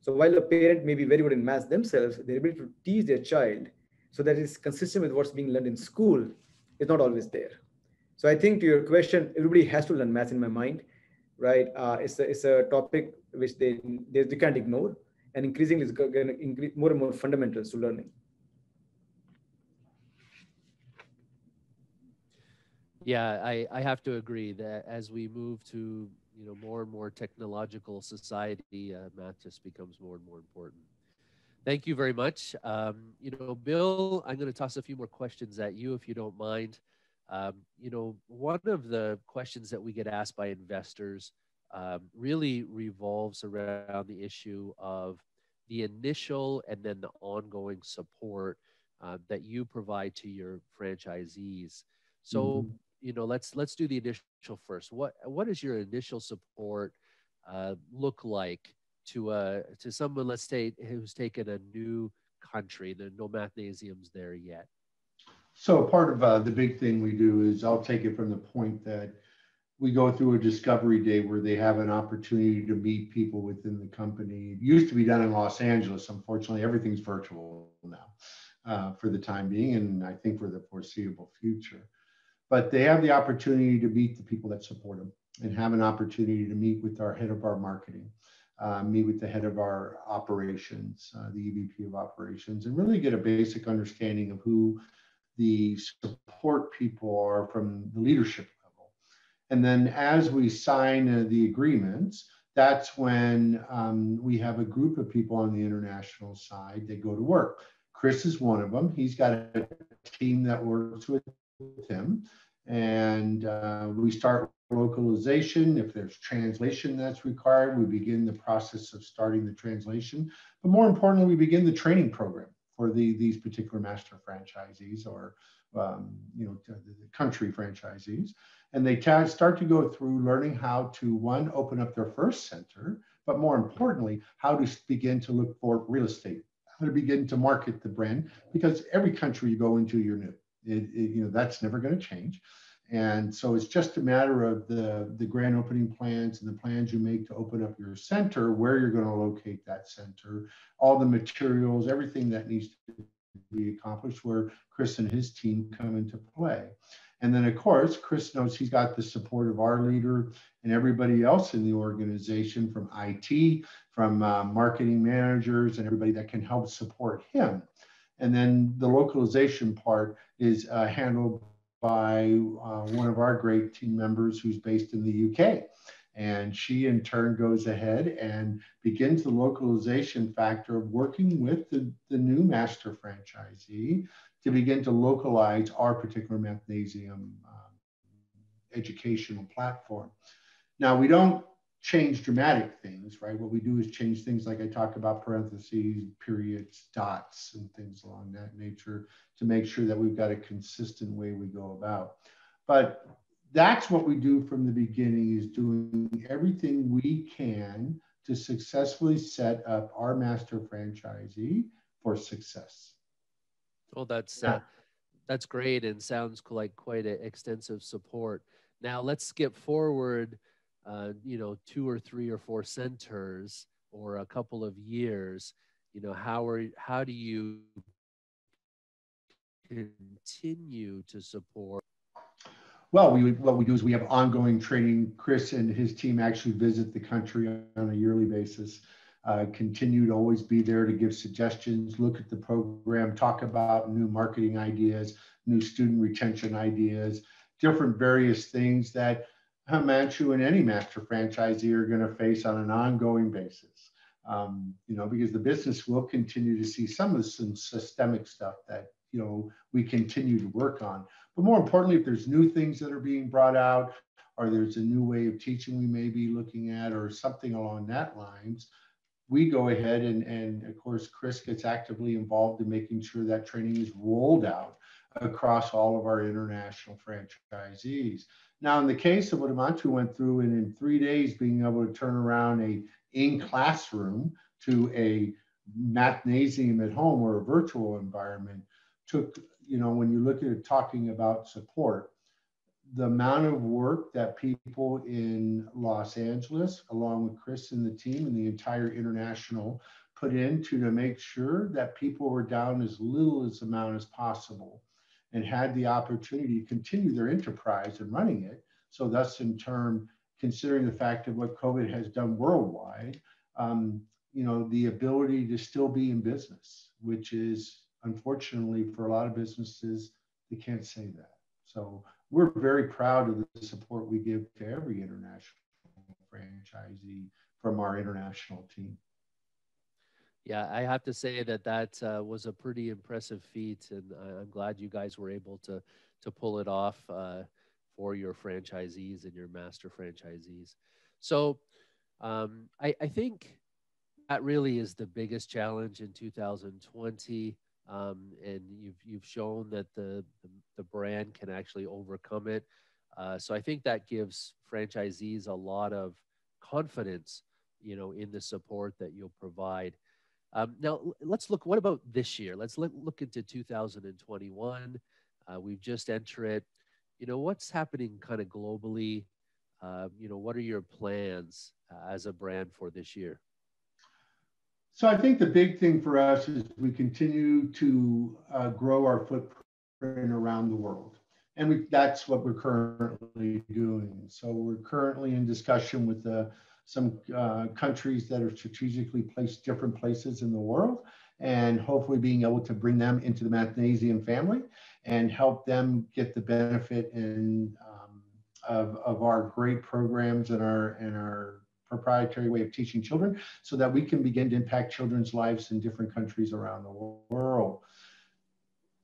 So while a parent may be very good in maths themselves, their ability to teach their child so that it's consistent with what's being learned in school is not always there. So I think to your question, everybody has to learn math in my mind, right? Uh, it's, a, it's a topic which they, they, they can't ignore and increasingly it's going to increase more and more fundamentals to learning. Yeah, I, I have to agree that as we move to you know more and more technological society, uh, math just becomes more and more important. Thank you very much. Um, you know, Bill, I'm going to toss a few more questions at you if you don't mind. Um, you know, one of the questions that we get asked by investors um, really revolves around the issue of the initial and then the ongoing support uh, that you provide to your franchisees. So, mm-hmm you know let's let's do the initial first what what does your initial support uh, look like to uh to someone let's say who's taken a new country there no mathnasiums there yet. So part of uh, the big thing we do is i'll take it from the point that we go through a discovery day where they have an opportunity to meet people within the company. It used to be done in los angeles. Unfortunately everything's virtual now uh, for the time being and i think for the foreseeable future. But they have the opportunity to meet the people that support them and have an opportunity to meet with our head of our marketing, uh, meet with the head of our operations, uh, the EVP of operations, and really get a basic understanding of who the support people are from the leadership level. And then as we sign uh, the agreements, that's when um, we have a group of people on the international side that go to work. Chris is one of them. He's got a team that works with with him. And uh, we start localization. If there's translation that's required, we begin the process of starting the translation. But more importantly, we begin the training program for the, these particular master franchisees or um, you know the, the country franchisees. And they start to go through learning how to one open up their first center, but more importantly, how to begin to look for real estate, how to begin to market the brand, because every country you go into, you're new. It, it, you know, that's never going to change. And so it's just a matter of the, the grand opening plans and the plans you make to open up your center, where you're going to locate that center, all the materials, everything that needs to be accomplished, where Chris and his team come into play. And then, of course, Chris knows he's got the support of our leader and everybody else in the organization from IT, from uh, marketing managers, and everybody that can help support him. And then the localization part is uh, handled by uh, one of our great team members who's based in the UK. And she in turn goes ahead and begins the localization factor of working with the, the new master franchisee to begin to localize our particular Mathnasium um, educational platform. Now, we don't change dramatic things, right? What we do is change things like I talk about parentheses, periods, dots, and things along that nature to make sure that we've got a consistent way we go about. But that's what we do from the beginning is doing everything we can to successfully set up our master franchisee for success. Well, that's yeah. uh, that's great and sounds like quite an extensive support. Now let's skip forward uh, you know, two or three or four centers or a couple of years, you know, how are how do you continue to support? Well, we what we do is we have ongoing training. Chris and his team actually visit the country on a yearly basis. Uh, continue to always be there to give suggestions, look at the program, talk about new marketing ideas, new student retention ideas, different various things that Himanshu and any master franchisee are going to face on an ongoing basis. Um, you know, because the business will continue to see some of some systemic stuff that you know we continue to work on. But more importantly, if there's new things that are being brought out, or there's a new way of teaching we may be looking at, or something along that lines, we go ahead and, and of course, Chris gets actively involved in making sure that training is rolled out across all of our international franchisees. Now, in the case of what Himanshu went through, and in three days being able to turn around a in classroom to a mathnasium at home or a virtual environment, took, you know, when you look at it, talking about support, the amount of work that people in Los Angeles, along with Chris and the team and the entire international, put into to make sure that people were down as little as amount as possible and had the opportunity to continue their enterprise and running it. So thus in turn, considering the fact of what COVID has done worldwide, um, you know, the ability to still be in business, which is unfortunately for a lot of businesses, they can't say that. So we're very proud of the support we give to every international franchisee from our international team. Yeah, I have to say that that uh, was a pretty impressive feat, and I'm glad you guys were able to to pull it off uh, for your franchisees and your master franchisees. So, um, I, I think that really is the biggest challenge in 2020, um, and you've you've shown that the, the, the brand can actually overcome it. Uh, so I think that gives franchisees a lot of confidence, you know, in the support that you'll provide. Um, now, let's look, what about this year? Let's look, look into 2021. Uh, we've just entered it. You know, what's happening kind of globally? Uh, you know, what are your plans uh, as a brand for this year? So I think the big thing for us is we continue to uh, grow our footprint around the world. And we, that's what we're currently doing. So we're currently in discussion with the some uh, countries that are strategically placed different places in the world and hopefully being able to bring them into the Mathnasium family and help them get the benefit in, um, of, of our great programs and our, and our proprietary way of teaching children so that we can begin to impact children's lives in different countries around the world.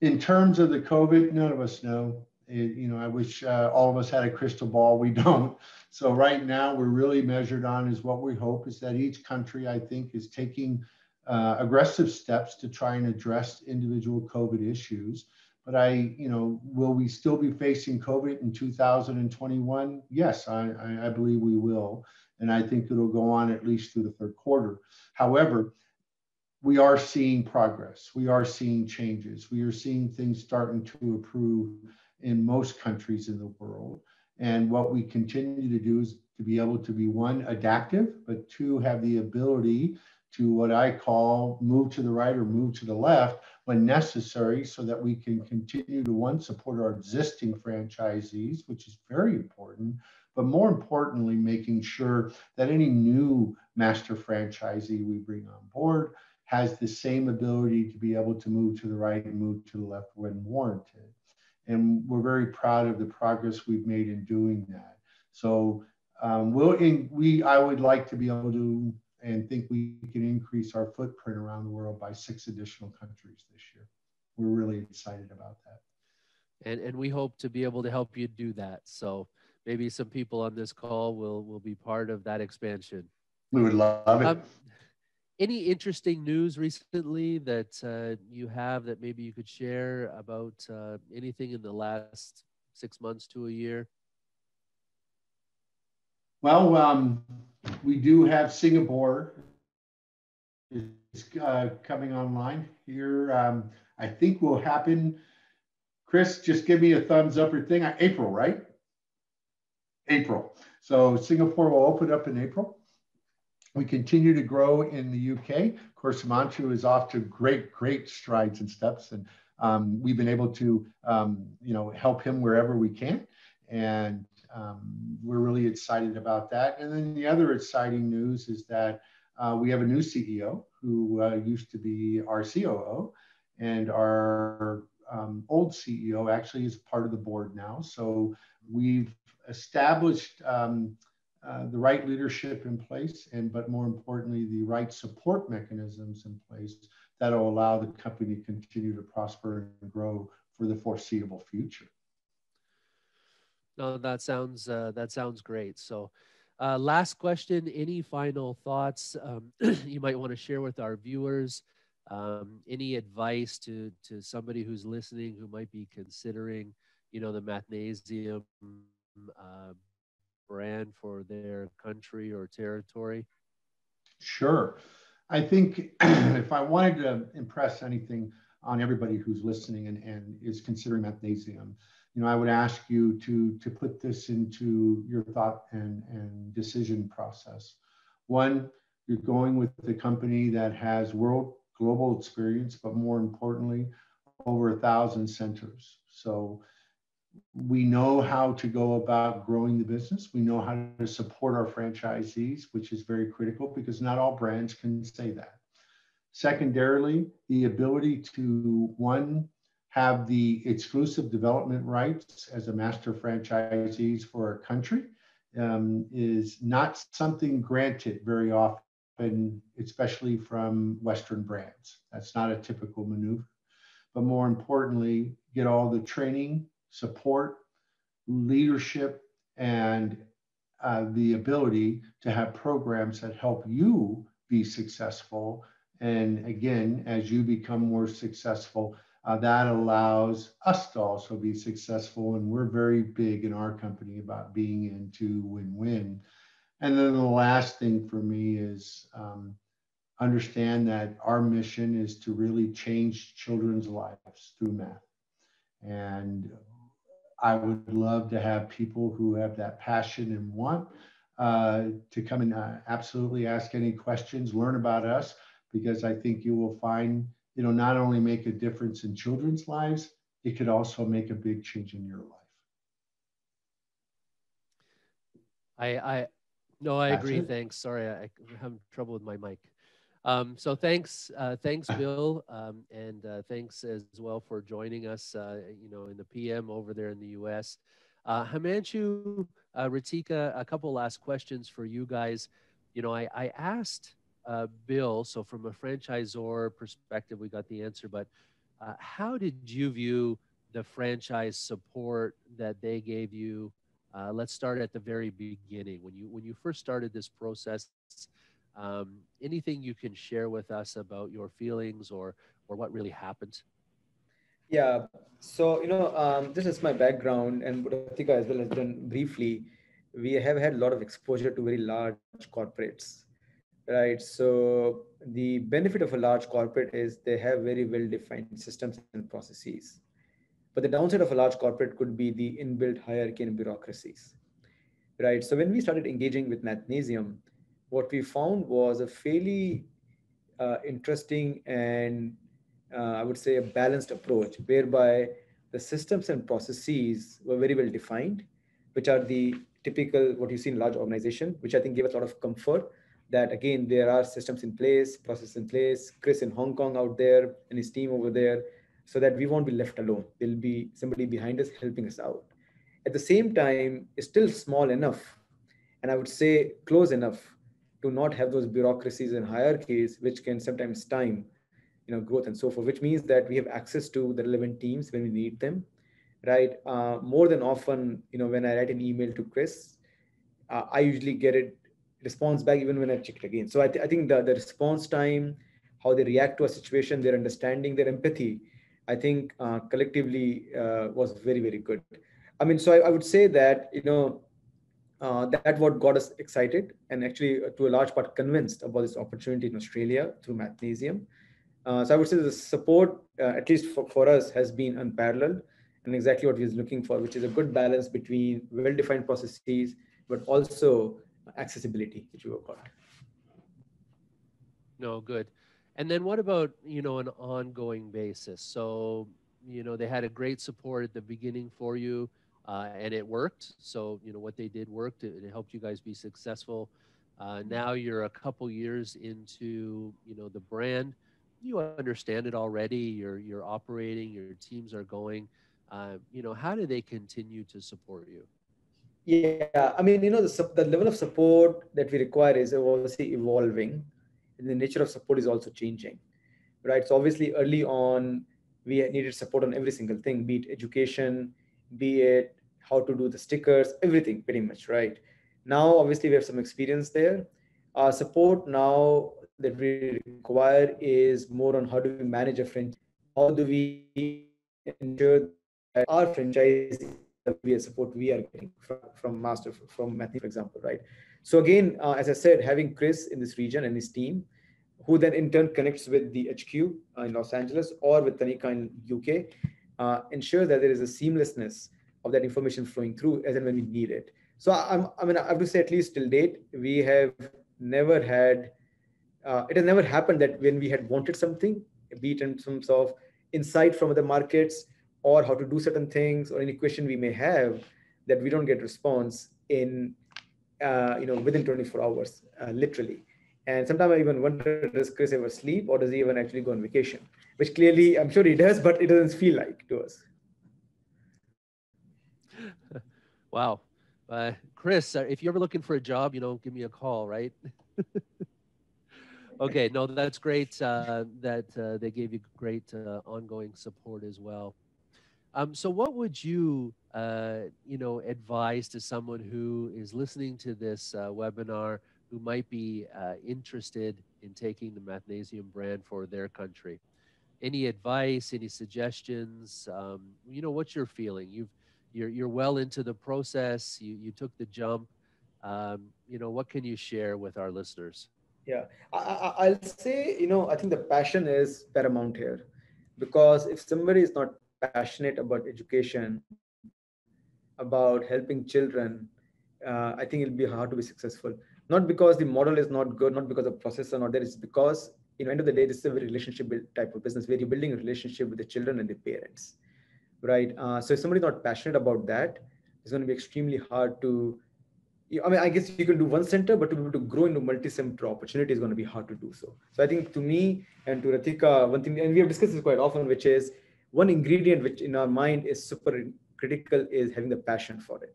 In terms of the COVID, none of us know. It, you know, I wish uh, all of us had a crystal ball. We (laughs) don't. So right now, we're really measured on is what we hope is that each country, I think, is taking uh, aggressive steps to try and address individual COVID issues. But I, you know, will we still be facing COVID in 2021? Yes, I, I, I believe we will. And I think it'll go on at least through the third quarter. However, we are seeing progress. We are seeing changes. We are seeing things starting to improve in most countries in the world. And what we continue to do is to be able to be one, adaptive, but two, have the ability to what I call move to the right or move to the left when necessary so that we can continue to one, support our existing franchisees, which is very important, but more importantly, making sure that any new master franchisee we bring on board has the same ability to be able to move to the right and move to the left when warranted and we're very proud of the progress we've made in doing that. So um, we'll in, we I would like to be able to and think we can increase our footprint around the world by six additional countries this year. We're really excited about that. And and we hope to be able to help you do that. So maybe some people on this call will will be part of that expansion. We would love it. Um, any interesting news recently that uh, you have that maybe you could share about uh, anything in the last six months to a year? Well, um, we do have Singapore is uh, coming online here. Um, I think will happen. Chris, just give me a thumbs up or thing. April, right? April. So Singapore will open up in April. We continue to grow in the UK. Of course, Himanshu is off to great, great strides and steps, and um, we've been able to, um, you know, help him wherever we can, and um, we're really excited about that. And then the other exciting news is that uh, we have a new CEO who uh, used to be our COO, and our um, old CEO actually is part of the board now. So we've established um, uh, the right leadership in place, and but more importantly, the right support mechanisms in place that'll allow the company to continue to prosper and grow for the foreseeable future. No, that sounds uh, that sounds great. So, uh, last question any final thoughts um, (clears throat) you might want to share with our viewers um, any advice to to somebody who's listening who might be considering you know the mathnasium uh, brand for their country or territory? Sure. I think (clears throat) if i wanted to impress anything on everybody who's listening and, and is considering mathnasium you know i would ask you to to put this into your thought and and decision process. One you're going with the company that has world global experience, but more importantly, over a thousand centers. So we know how to go about growing the business. We know how to support our franchisees, which is very critical because not all brands can say that. Secondarily, the ability to one, have the exclusive development rights as a master franchisees for a country um, is not something granted very often especially from Western brands. That's not a typical maneuver. But more importantly, get all the training, support, leadership, and uh, the ability to have programs that help you be successful. And again, as you become more successful, uh, that allows us to also be successful. And we're very big in our company about being into win win. And then the last thing for me is um, understand that our mission is to really change children's lives through math. And I would love to have people who have that passion and want uh, to come and uh, absolutely ask any questions, learn about us, because I think you will find you know, not only make a difference in children's lives, it could also make a big change in your life. I, I no, I agree. Thanks. Sorry, I, am having trouble with my mic. Um, so thanks, uh, thanks, (clears throat) Bill, um, and uh, thanks as well for joining us. Uh, you know, in the PM over there in the U.S. Uh, Himanshu, uh, Ritika, a couple last questions for you guys. You know, I, I asked uh, Bill. So from a franchisor perspective, we got the answer. But uh, how did you view the franchise support that they gave you? Uh, let's start at the very beginning. When you when you first started this process, um, anything you can share with us about your feelings or or what really happened? Yeah. So you know, um, this is my background, and Ritika as well has done briefly. We have had a lot of exposure to very large corporates, right? So the benefit of a large corporate is they have very well defined systems and processes but the downside of a large corporate could be the inbuilt hierarchy and bureaucracies, right? So when we started engaging with Mathnasium, what we found was a fairly uh, interesting and uh, I would say a balanced approach whereby the systems and processes were very well defined, which are the typical what you see in large organization, which I think gave us a lot of comfort that again, there are systems in place, processes in place, Chris in Hong Kong out there and his team over there so that we won't be left alone. There'll be somebody behind us helping us out. At the same time, it's still small enough, and I would say close enough to not have those bureaucracies and hierarchies, which can sometimes time, you know, growth and so forth. Which means that we have access to the relevant teams when we need them, right? Uh, more than often, you know, when I write an email to Chris, uh, I usually get it response back even when I check it again. So I, th- I think the, the response time, how they react to a situation, their understanding, their empathy I think uh, collectively uh, was very, very good. I mean, so I, I would say that, you know, uh, that what got us excited and actually uh, to a large part convinced about this opportunity in Australia through Mathnasium. Uh, so I would say the support, uh, at least for, for us, has been unparalleled and exactly what we was looking for, which is a good balance between well-defined processes, but also accessibility, which we work on. No, good. And then what about, you know, an ongoing basis? So, you know, they had a great support at the beginning for you uh, and it worked. So, you know, what they did worked. It, it helped you guys be successful. Uh, now you're a couple years into, you know, the brand. You understand it already. You're, you're operating, your teams are going. Uh, you know, how do they continue to support you? Yeah, I mean, you know, the, the level of support that we require is obviously evolving and the nature of support is also changing right so obviously early on we needed support on every single thing be it education be it how to do the stickers everything pretty much right Now, obviously, we have some experience there. Our support now that we require is more on how do we manage a franchise? How do we ensure that our franchise we support we are getting from, from master from Matthew, for example, right? So again, uh, as I said, having Chris in this region and his team, who then in turn connects with the HQ uh, in Los Angeles or with Tanika in UK, uh, ensure that there is a seamlessness of that information flowing through as and when we need it. So I'm, I mean, I have to say at least till date, we have never had, uh, it has never happened that when we had wanted something, be it in terms of insight from other markets or how to do certain things or any question we may have that we don't get response in, uh, you know, within 24 hours, uh, literally. And sometimes I even wonder, does Chris ever sleep or does he even actually go on vacation? Which clearly, I'm sure he does, but it doesn't feel like to us. (laughs) wow. Uh, Chris, uh, if you're ever looking for a job, you know, give me a call, right? (laughs) okay, no, that's great uh, that uh, they gave you great uh, ongoing support as well. Um, so what would you, uh, you know, advise to someone who is listening to this webinar who might be interested in taking the Mathnasium brand for their country? Any advice, any suggestions? Um, you know, what's your feeling? You've you're you're well into the process. You you took the jump. Um, you know, what can you share with our listeners? Yeah, I, will say you know I think the passion is paramount here, because if somebody is not passionate about education, about helping children, uh, I think it'll be hard to be successful. Not because the model is not good, not because the process are not there. It's because you know, end of the day, this is a relationship type of business where you're building a relationship with the children and the parents right? Uh, so if somebody's not passionate about that, it's going to be extremely hard to. I mean, I guess you can do one center, but to be able to grow into multi-center opportunity is going to be hard to do so. So I think to me and to Ritika, one thing, and we have discussed this quite often, which is one ingredient which in our mind is super critical is having the passion for it.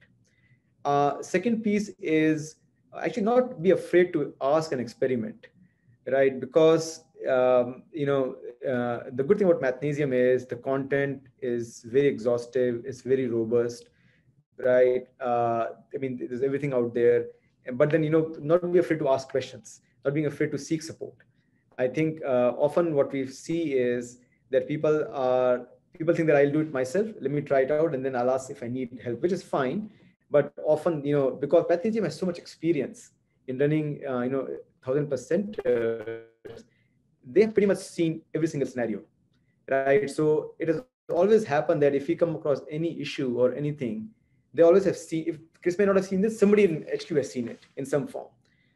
Uh, second piece is actually not be afraid to ask and experiment, right? Because um, you know, uh, the good thing about Mathnasium is the content is very exhaustive, it's very robust, right? Uh, I mean, there's everything out there. But then, you know, not be afraid to ask questions, not being afraid to seek support. I think uh, often what we see is that people are people think that I'll do it myself. Let me try it out, and then I'll ask if I need help, which is fine. But often, you know, because Mathnasium has so much experience in running, uh, you know, thousand percent they have pretty much seen every single scenario, right? So it has always happened that if we come across any issue or anything, they always have seen. If Chris may not have seen this, somebody in HQ has seen it in some form.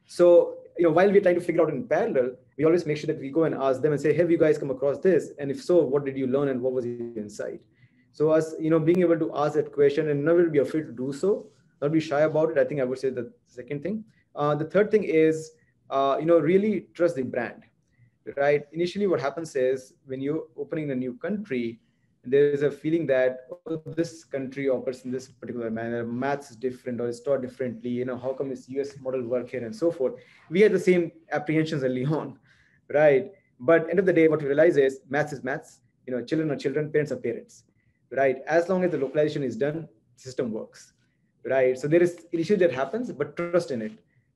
So you know, while we're trying to figure out in parallel, we always make sure that we go and ask them and say, "Have you guys come across this? And if so, what did you learn and what was your insight?" So us, you know, being able to ask that question and never be afraid to do so, not be shy about it. I think I would say the second thing. Uh, the third thing is, uh, you know, really trust the brand right? Initially, what happens is when you're opening a new country, there is a feeling that oh, this country operates in this particular manner, maths is different or it's taught differently, you know, how come this US model work here and so forth. We had the same apprehensions (laughs) early on, right? But end of the day, what we realize is maths is maths, you know, children are children, parents are parents, right? As long as the localization is done, system works, right? So there is issue that happens, but trust in it,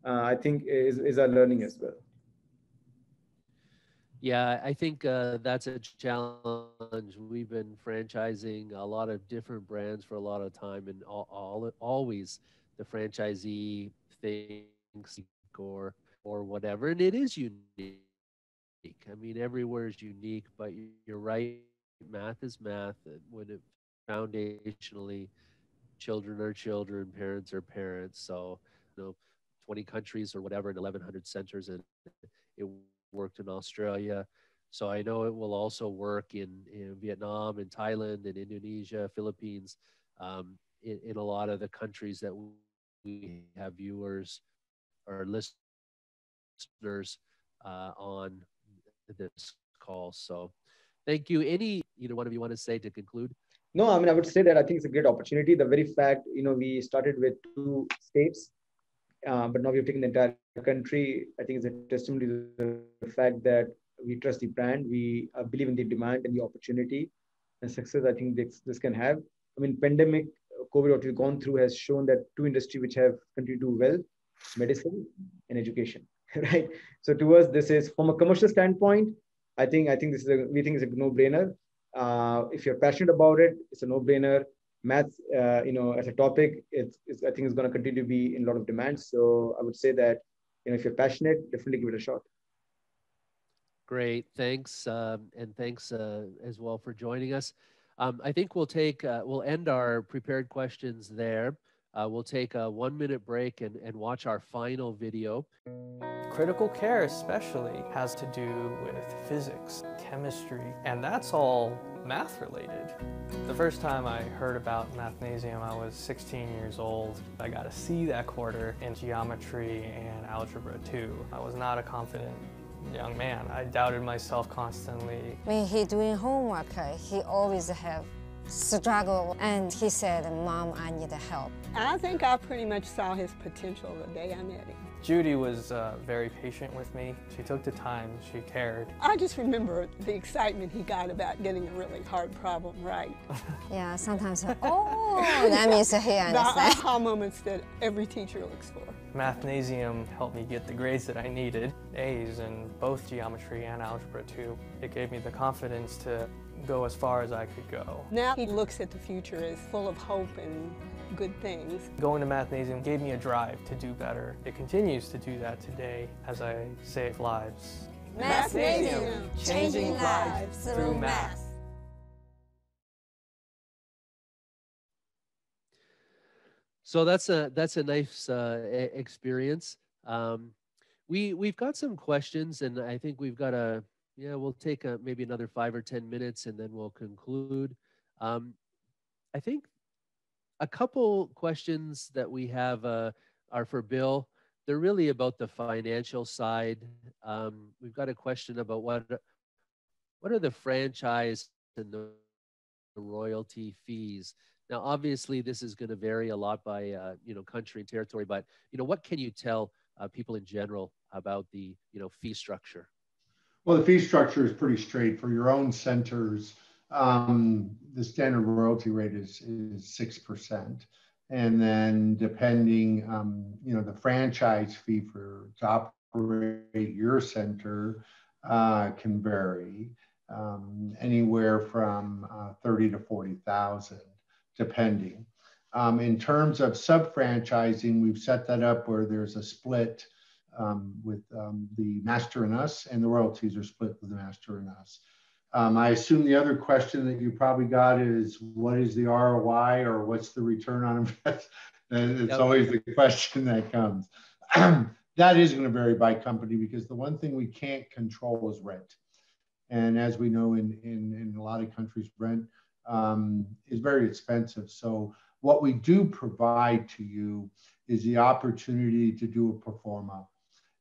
uh, I think is, is our learning as well. Yeah, I think uh, that's a challenge. We've been franchising a lot of different brands for a lot of time, and all, all always the franchisee thinks or or whatever, and it is unique. I mean, everywhere is unique, but you're right. Math is math. When it foundationally, children are children, parents are parents. So, you know, 20 countries or whatever, and 1,100 centers, and it worked in Australia. So I know it will also work in, in Vietnam and Thailand and Indonesia, Philippines, um, in, in, a lot of the countries that we have viewers or listeners uh, on this call. So thank you. Any either one of you want to say to conclude? No, I mean, I would say that I think it's a great opportunity. The very fact, you know, we started with two states uh, but now we've taken the entire country. I think it's a testimony to the fact that we trust the brand, we uh, believe in the demand and the opportunity and success. I think this, this can have. I mean, pandemic COVID, what we've gone through has shown that two industries which have continued to do well, medicine and education, (laughs) right? So to us, this is from a commercial standpoint, I think I think this is a we think it's a no-brainer. Uh, if you're passionate about it, it's a no-brainer. Math, uh, you know, as a topic, it's, it's I think it's going to continue to be in a lot of demand. So I would say that you know if you're passionate, definitely give it a shot. Great, thanks, um, and thanks uh, as well for joining us. Um, I think we'll take uh, we'll end our prepared questions there. Uh, we'll take a one minute break and, and watch our final video. Critical care especially has to do with physics, chemistry, and that's all math related. The first time I heard about mathnasium, I was 16 years old. I got a C that quarter in geometry and algebra 2. I was not a confident young man. I doubted myself constantly. When he doing homework, uh, he always have struggle and he said, Mom, I need help. I think I pretty much saw his potential the day I met him. Judy was uh, very patient with me. She took the time, she cared. I just remember the excitement he got about getting a really hard problem right. (laughs) yeah, sometimes, (laughs) oh, that means he understands. The aha moments that every teacher looks for. Mathnasium helped me get the grades that I needed, A's in both geometry and algebra 2. It gave me the confidence to go as far as I could go. Now he looks at the future as full of hope and good things. Going to Mathnasium gave me a drive to do better. It continues to do that today as I save lives. Mathnasium, changing lives through math. So that's a that's a nice uh, experience. Um, we we've got some questions, and I think we've got a yeah. We'll take a, maybe another five or ten minutes, and then we'll conclude. Um, I think a couple questions that we have uh, are for Bill. They're really about the financial side. Um, we've got a question about what what are the franchise and the royalty fees. Now, obviously, this is going to vary a lot by uh, you know country and territory, but you know what can you tell uh, people in general about the you know fee structure? Well, the fee structure is pretty straight for your own centers. Um, the standard royalty rate is is six percent, and then depending, um, you know, the franchise fee for to operate your center uh, can vary um, anywhere from uh, thirty to forty thousand, depending. Um, in terms of sub franchising, we've set that up where there's a split um, with um, the master and us, and the royalties are split with the master and us. Um, I assume the other question that you probably got is what is the ROI or what's the return on (laughs) investment? it's yep. always the (laughs) question that comes. (clears throat) that is going to vary by company because the one thing we can't control is rent. And as we know in, in, in a lot of countries, rent um, is very expensive. So what we do provide to you is the opportunity to do a pro forma.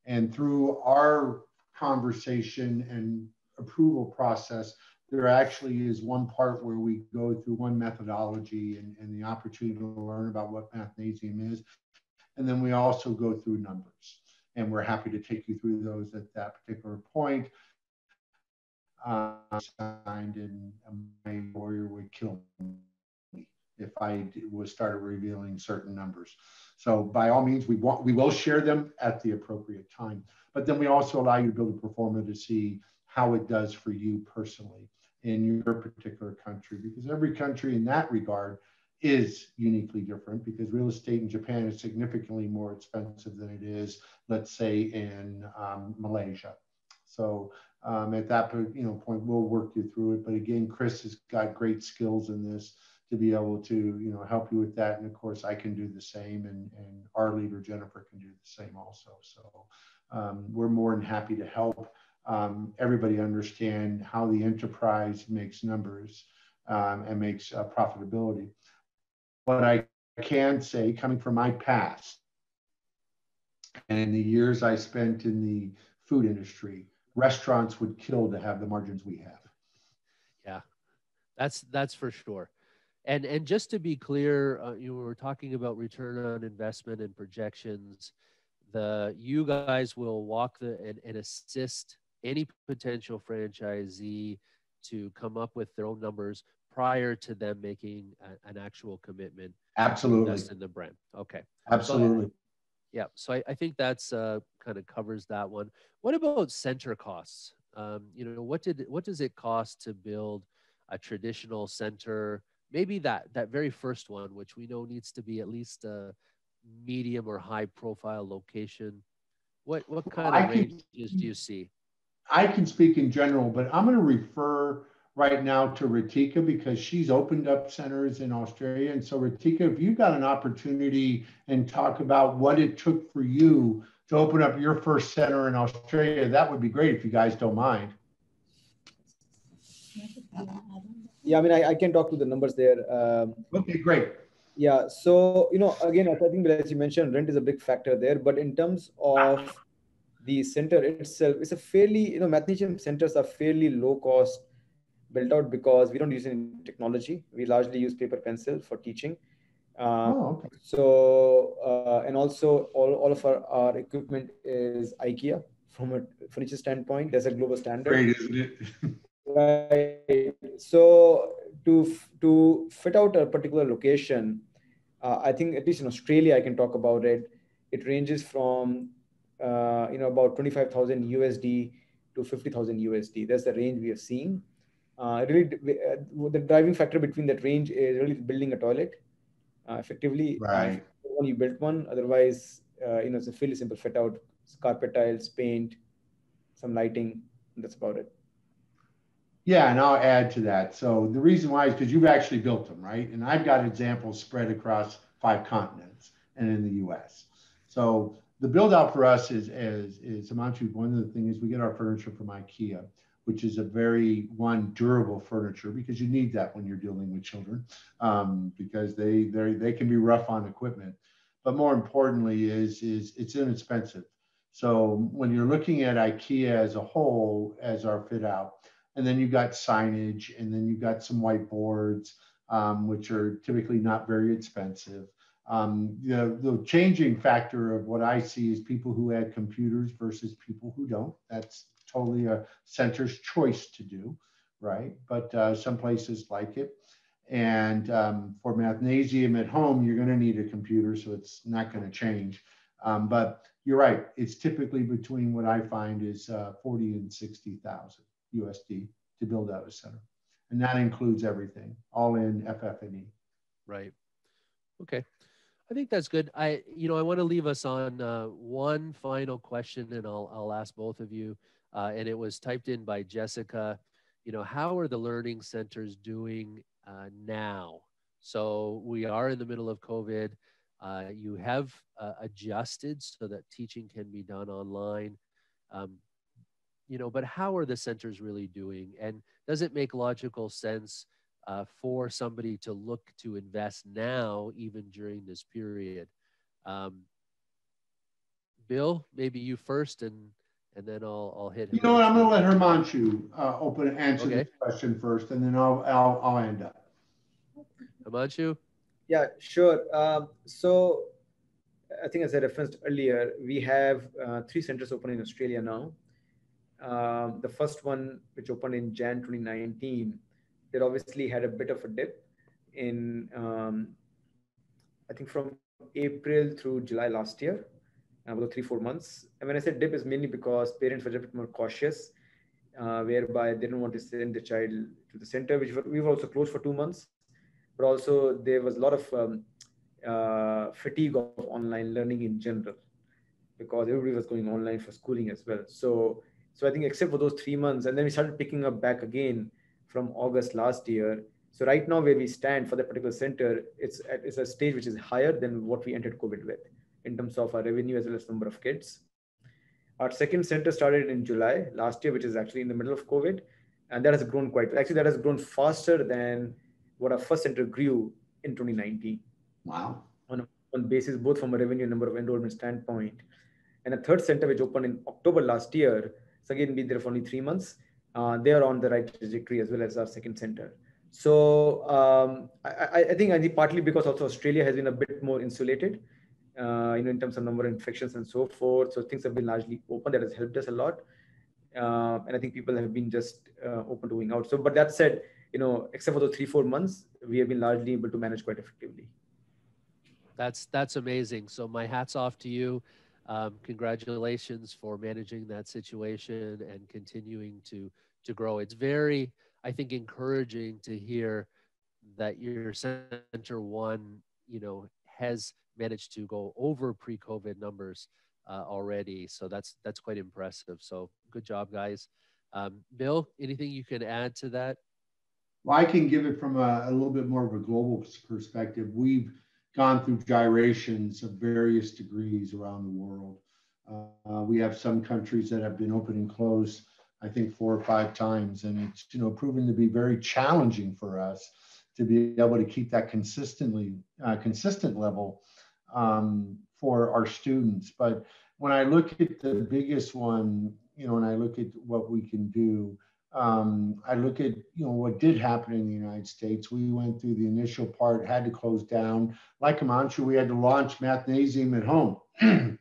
And through our conversation and approval process, there actually is one part where we go through one methodology and, and the opportunity to learn about what Mathnasium is. And then we also go through numbers. And we're happy to take you through those at that particular point. Uh, signed and my lawyer would kill me if I was started revealing certain numbers. So by all means, we want we will share them at the appropriate time. But then we also allow you to build a pro forma to see how it does for you personally in your particular country, because every country in that regard is uniquely different because real estate in Japan is significantly more expensive than it is, let's say, in um, Malaysia. So um, at that you know point, we'll work you through it. But again, Chris has got great skills in this to be able to you know help you with that. And of course, I can do the same, and and our leader Jennifer can do the same also. So um, we're more than happy to help um, everybody understand how the enterprise makes numbers um, and makes uh, profitability. What I can say, coming from my past and in the years I spent in the food industry, restaurants would kill to have the margins we have. Yeah, that's that's for sure. And and just to be clear, uh, you were talking about return on investment and projections. The you guys will walk the and, and assist any potential franchisee to come up with their own numbers prior to them making a, an actual commitment Absolutely. Invest in the brand. Okay. Absolutely. So, yeah. So I, I think that's uh, kind of covers that one. What about center costs? Um, you know, what did what does it cost to build a traditional center? Maybe that that very first one, which we know needs to be at least a medium or high profile location. What what kind of ranges do you see? I can speak in general, but I'm going to refer right now to Ritika because she's opened up centers in Australia. And so, Ritika, if you got an opportunity and talk about what it took for you to open up your first center in Australia, that would be great if you guys don't mind. Yeah, I mean, I, I can talk to the numbers there. Um, okay, great. Yeah, so you know, again, I think as you mentioned, rent is a big factor there. But in terms of the center itself, it's a fairly, you know, Mathnasium centers are fairly low cost built out because we don't use any technology. We largely use paper pencil for teaching. Uh, oh, okay. So, uh, and also all, all of our, our equipment is IKEA from a furniture standpoint. There's a global standard. Great, isn't it? (laughs) right. So to, to fit out a particular location, uh, I think at least in Australia, I can talk about it. It ranges from, uh, you know, about 25,000 USD to 50,000 USD. That's the range we are seeing. Uh, really, uh, the driving factor between that range is really building a toilet uh, effectively. Right. When you built one, otherwise, uh, you know, it's a fairly simple fit out, carpet tiles, paint, some lighting. that's about it. Yeah, and I'll add to that. So the reason why is because you've actually built them, right? And I've got examples spread across five continents and in the U.S. So the build out for us is is is Himanshu. One of the things we get our furniture from IKEA which is a very one durable furniture because you need that when you're dealing with children um, because they they they can be rough on equipment. But more importantly, is is it's inexpensive. So when you're looking at IKEA as a whole as our fit out, and then you've got signage, and then you've got some whiteboards, um, which are typically not very expensive. Um, the, the changing factor of what I see is people who add computers versus people who don't. That's totally a center's choice to do, right? But uh, some places like it. And um, for Mathnasium at home, you're going to need a computer, so it's not going to change. Um, but you're right; it's typically between what I find is uh, 40 and 60,000 USD to build out a center, and that includes everything, all in FF&E. Right. Okay. I think that's good. I, you know, I want to leave us on uh, one final question, and I'll I'll ask both of you uh, and it was typed in by Jessica. You know, how are the learning centers doing uh, now? So we are in the middle of COVID. Uh, you have uh, adjusted so that teaching can be done online. Um, you know, but how are the centers really doing? And does it make logical sense uh, for somebody to look to invest now, even during this period? Um, Bill, maybe you first, and and then I'll I'll hit. You know what? I'm going to let Himanshu uh, open answer okay. this question first, and then I'll I'll, I'll end up. Himanshu. Yeah, sure. Um, so I think as I referenced earlier, we have uh, three centers open in Australia now. Um, the first one, which opened in Jan 2019, it obviously had a bit of a dip in, um, I think from April through July last year about three, four months. And when I said dip is mainly because parents were a bit more cautious, uh, whereby they didn't want to send the child to the center, which we were also closed for two months. But also there was a lot of um, uh, fatigue of online learning in general because everybody was going online for schooling as well. So, so I think except for those three months, and then we started picking up back again from August last year. So right now, where we stand for that particular center, it's at, it's a stage which is higher than what we entered COVID with in terms of our revenue as well as number of kids. Our second center started in July last year, which is actually in the middle of COVID. And that has grown quite, actually, that has grown faster than what our first center grew in 2019. Wow. On, on basis, both from a revenue number of enrollment standpoint. And a third center, which opened in October last year, so again, been there for only three months. Uh, they are on the right trajectory as well as our second center. So um, I, I, think partly because also Australia has been a bit more insulated uh, you know, in terms of number of infections and so forth. So things have been largely open. That has helped us a lot. Uh, and I think people have been just uh, open to going out. So, but that said, you know, except for those three, four months, we have been largely able to manage quite effectively. That's that's amazing. So my hats off to you. Um, congratulations for managing that situation and continuing to to grow. It's very, I think, encouraging to hear that your center one, you know, has managed to go over pre-COVID numbers uh, already. So that's that's quite impressive. So good job, guys. Um, Bill, anything you can add to that? Well, I can give it from a, a little bit more of a global perspective. We've gone through gyrations of various degrees around the world. Uh, we have some countries that have been open and closed, I think, four or five times, and it's you know proven to be very challenging for us to be able to keep that consistently uh, consistent level um, for our students. But when I look at the biggest one, you know, and I look at what we can do, um, I look at you know what did happen in the United States. We went through the initial part, had to close down. Like Himanshu, we had to launch Mathnasium at home. (clears throat)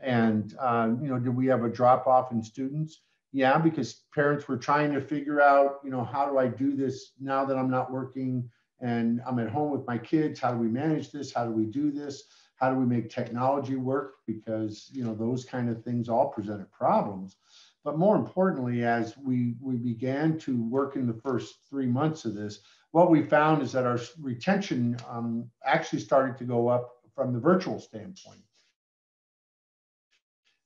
and um, you know, did we have a drop off in students? Yeah, because parents were trying to figure out, you know, how do I do this now that I'm not working and I'm at home with my kids? How do we manage this? How do we do this? How do we make technology work? Because you know those kind of things all presented problems. But more importantly, as we, we began to work in the first three months of this, what we found is that our retention um, actually started to go up from the virtual standpoint.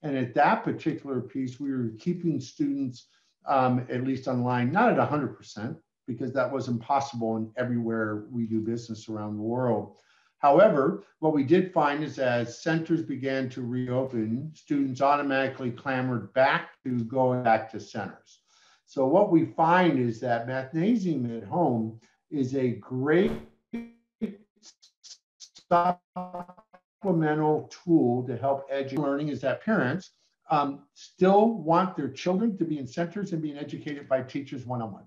And at that particular piece, we were keeping students, um, at least online, not at 100%, because that was impossible in everywhere we do business around the world. However, what we did find is as centers began to reopen, students automatically clamored back to going back to centers. So what we find is that Mathnasium at home is a great supplemental tool to help educate learning is that parents um, still want their children to be in centers and being educated by teachers one-on-one.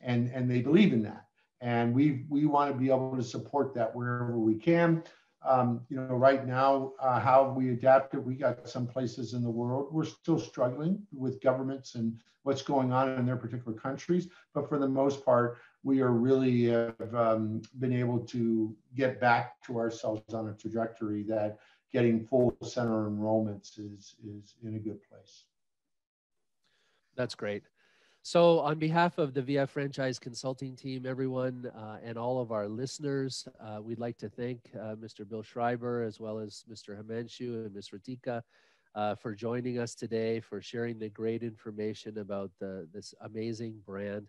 And, and they believe in that and we we want to be able to support that wherever we can. Um, you know, right now, uh, how we adapt it, we got some places in the world we're still struggling with governments and what's going on in their particular countries. But for the most part, we are really have um, been able to get back to ourselves on a trajectory that getting full center enrollments is is in a good place. That's great. So, on behalf of the VF Franchise Consulting Team, everyone, uh, and all of our listeners, uh, we'd like to thank uh, Mr. Bill Schreiber as well as Mr. Himanshu and Ms. Ritika uh, for joining us today, for sharing the great information about the, this amazing brand.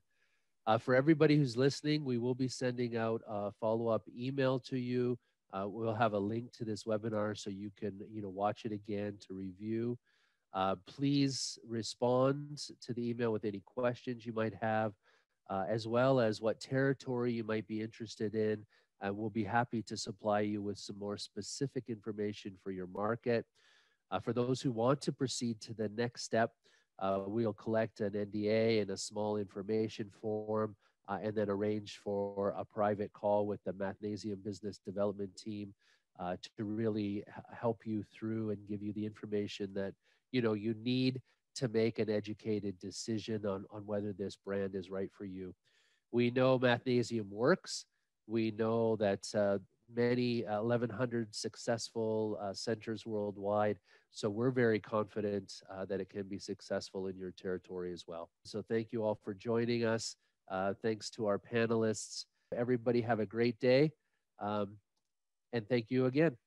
Uh, for everybody who's listening, we will be sending out a follow-up email to you. Uh, we'll have a link to this webinar so you can, you know, watch it again to review. Uh, please respond to the email with any questions you might have, uh, as well as what territory you might be interested in. And we'll be happy to supply you with some more specific information for your market. Uh, for those who want to proceed to the next step, uh, we'll collect an NDA and a small information form uh, and then arrange for a private call with the Mathnasium Business Development Team uh, to really help you through and give you the information that you know you need to make an educated decision on, on whether this brand is right for you. We know Mathnasium works. We know that uh, many uh, 1,100 successful uh, centers worldwide. So we're very confident uh, that it can be successful in your territory as well. So thank you all for joining us. Uh, thanks to our panelists. Everybody have a great day. Um, and thank you again.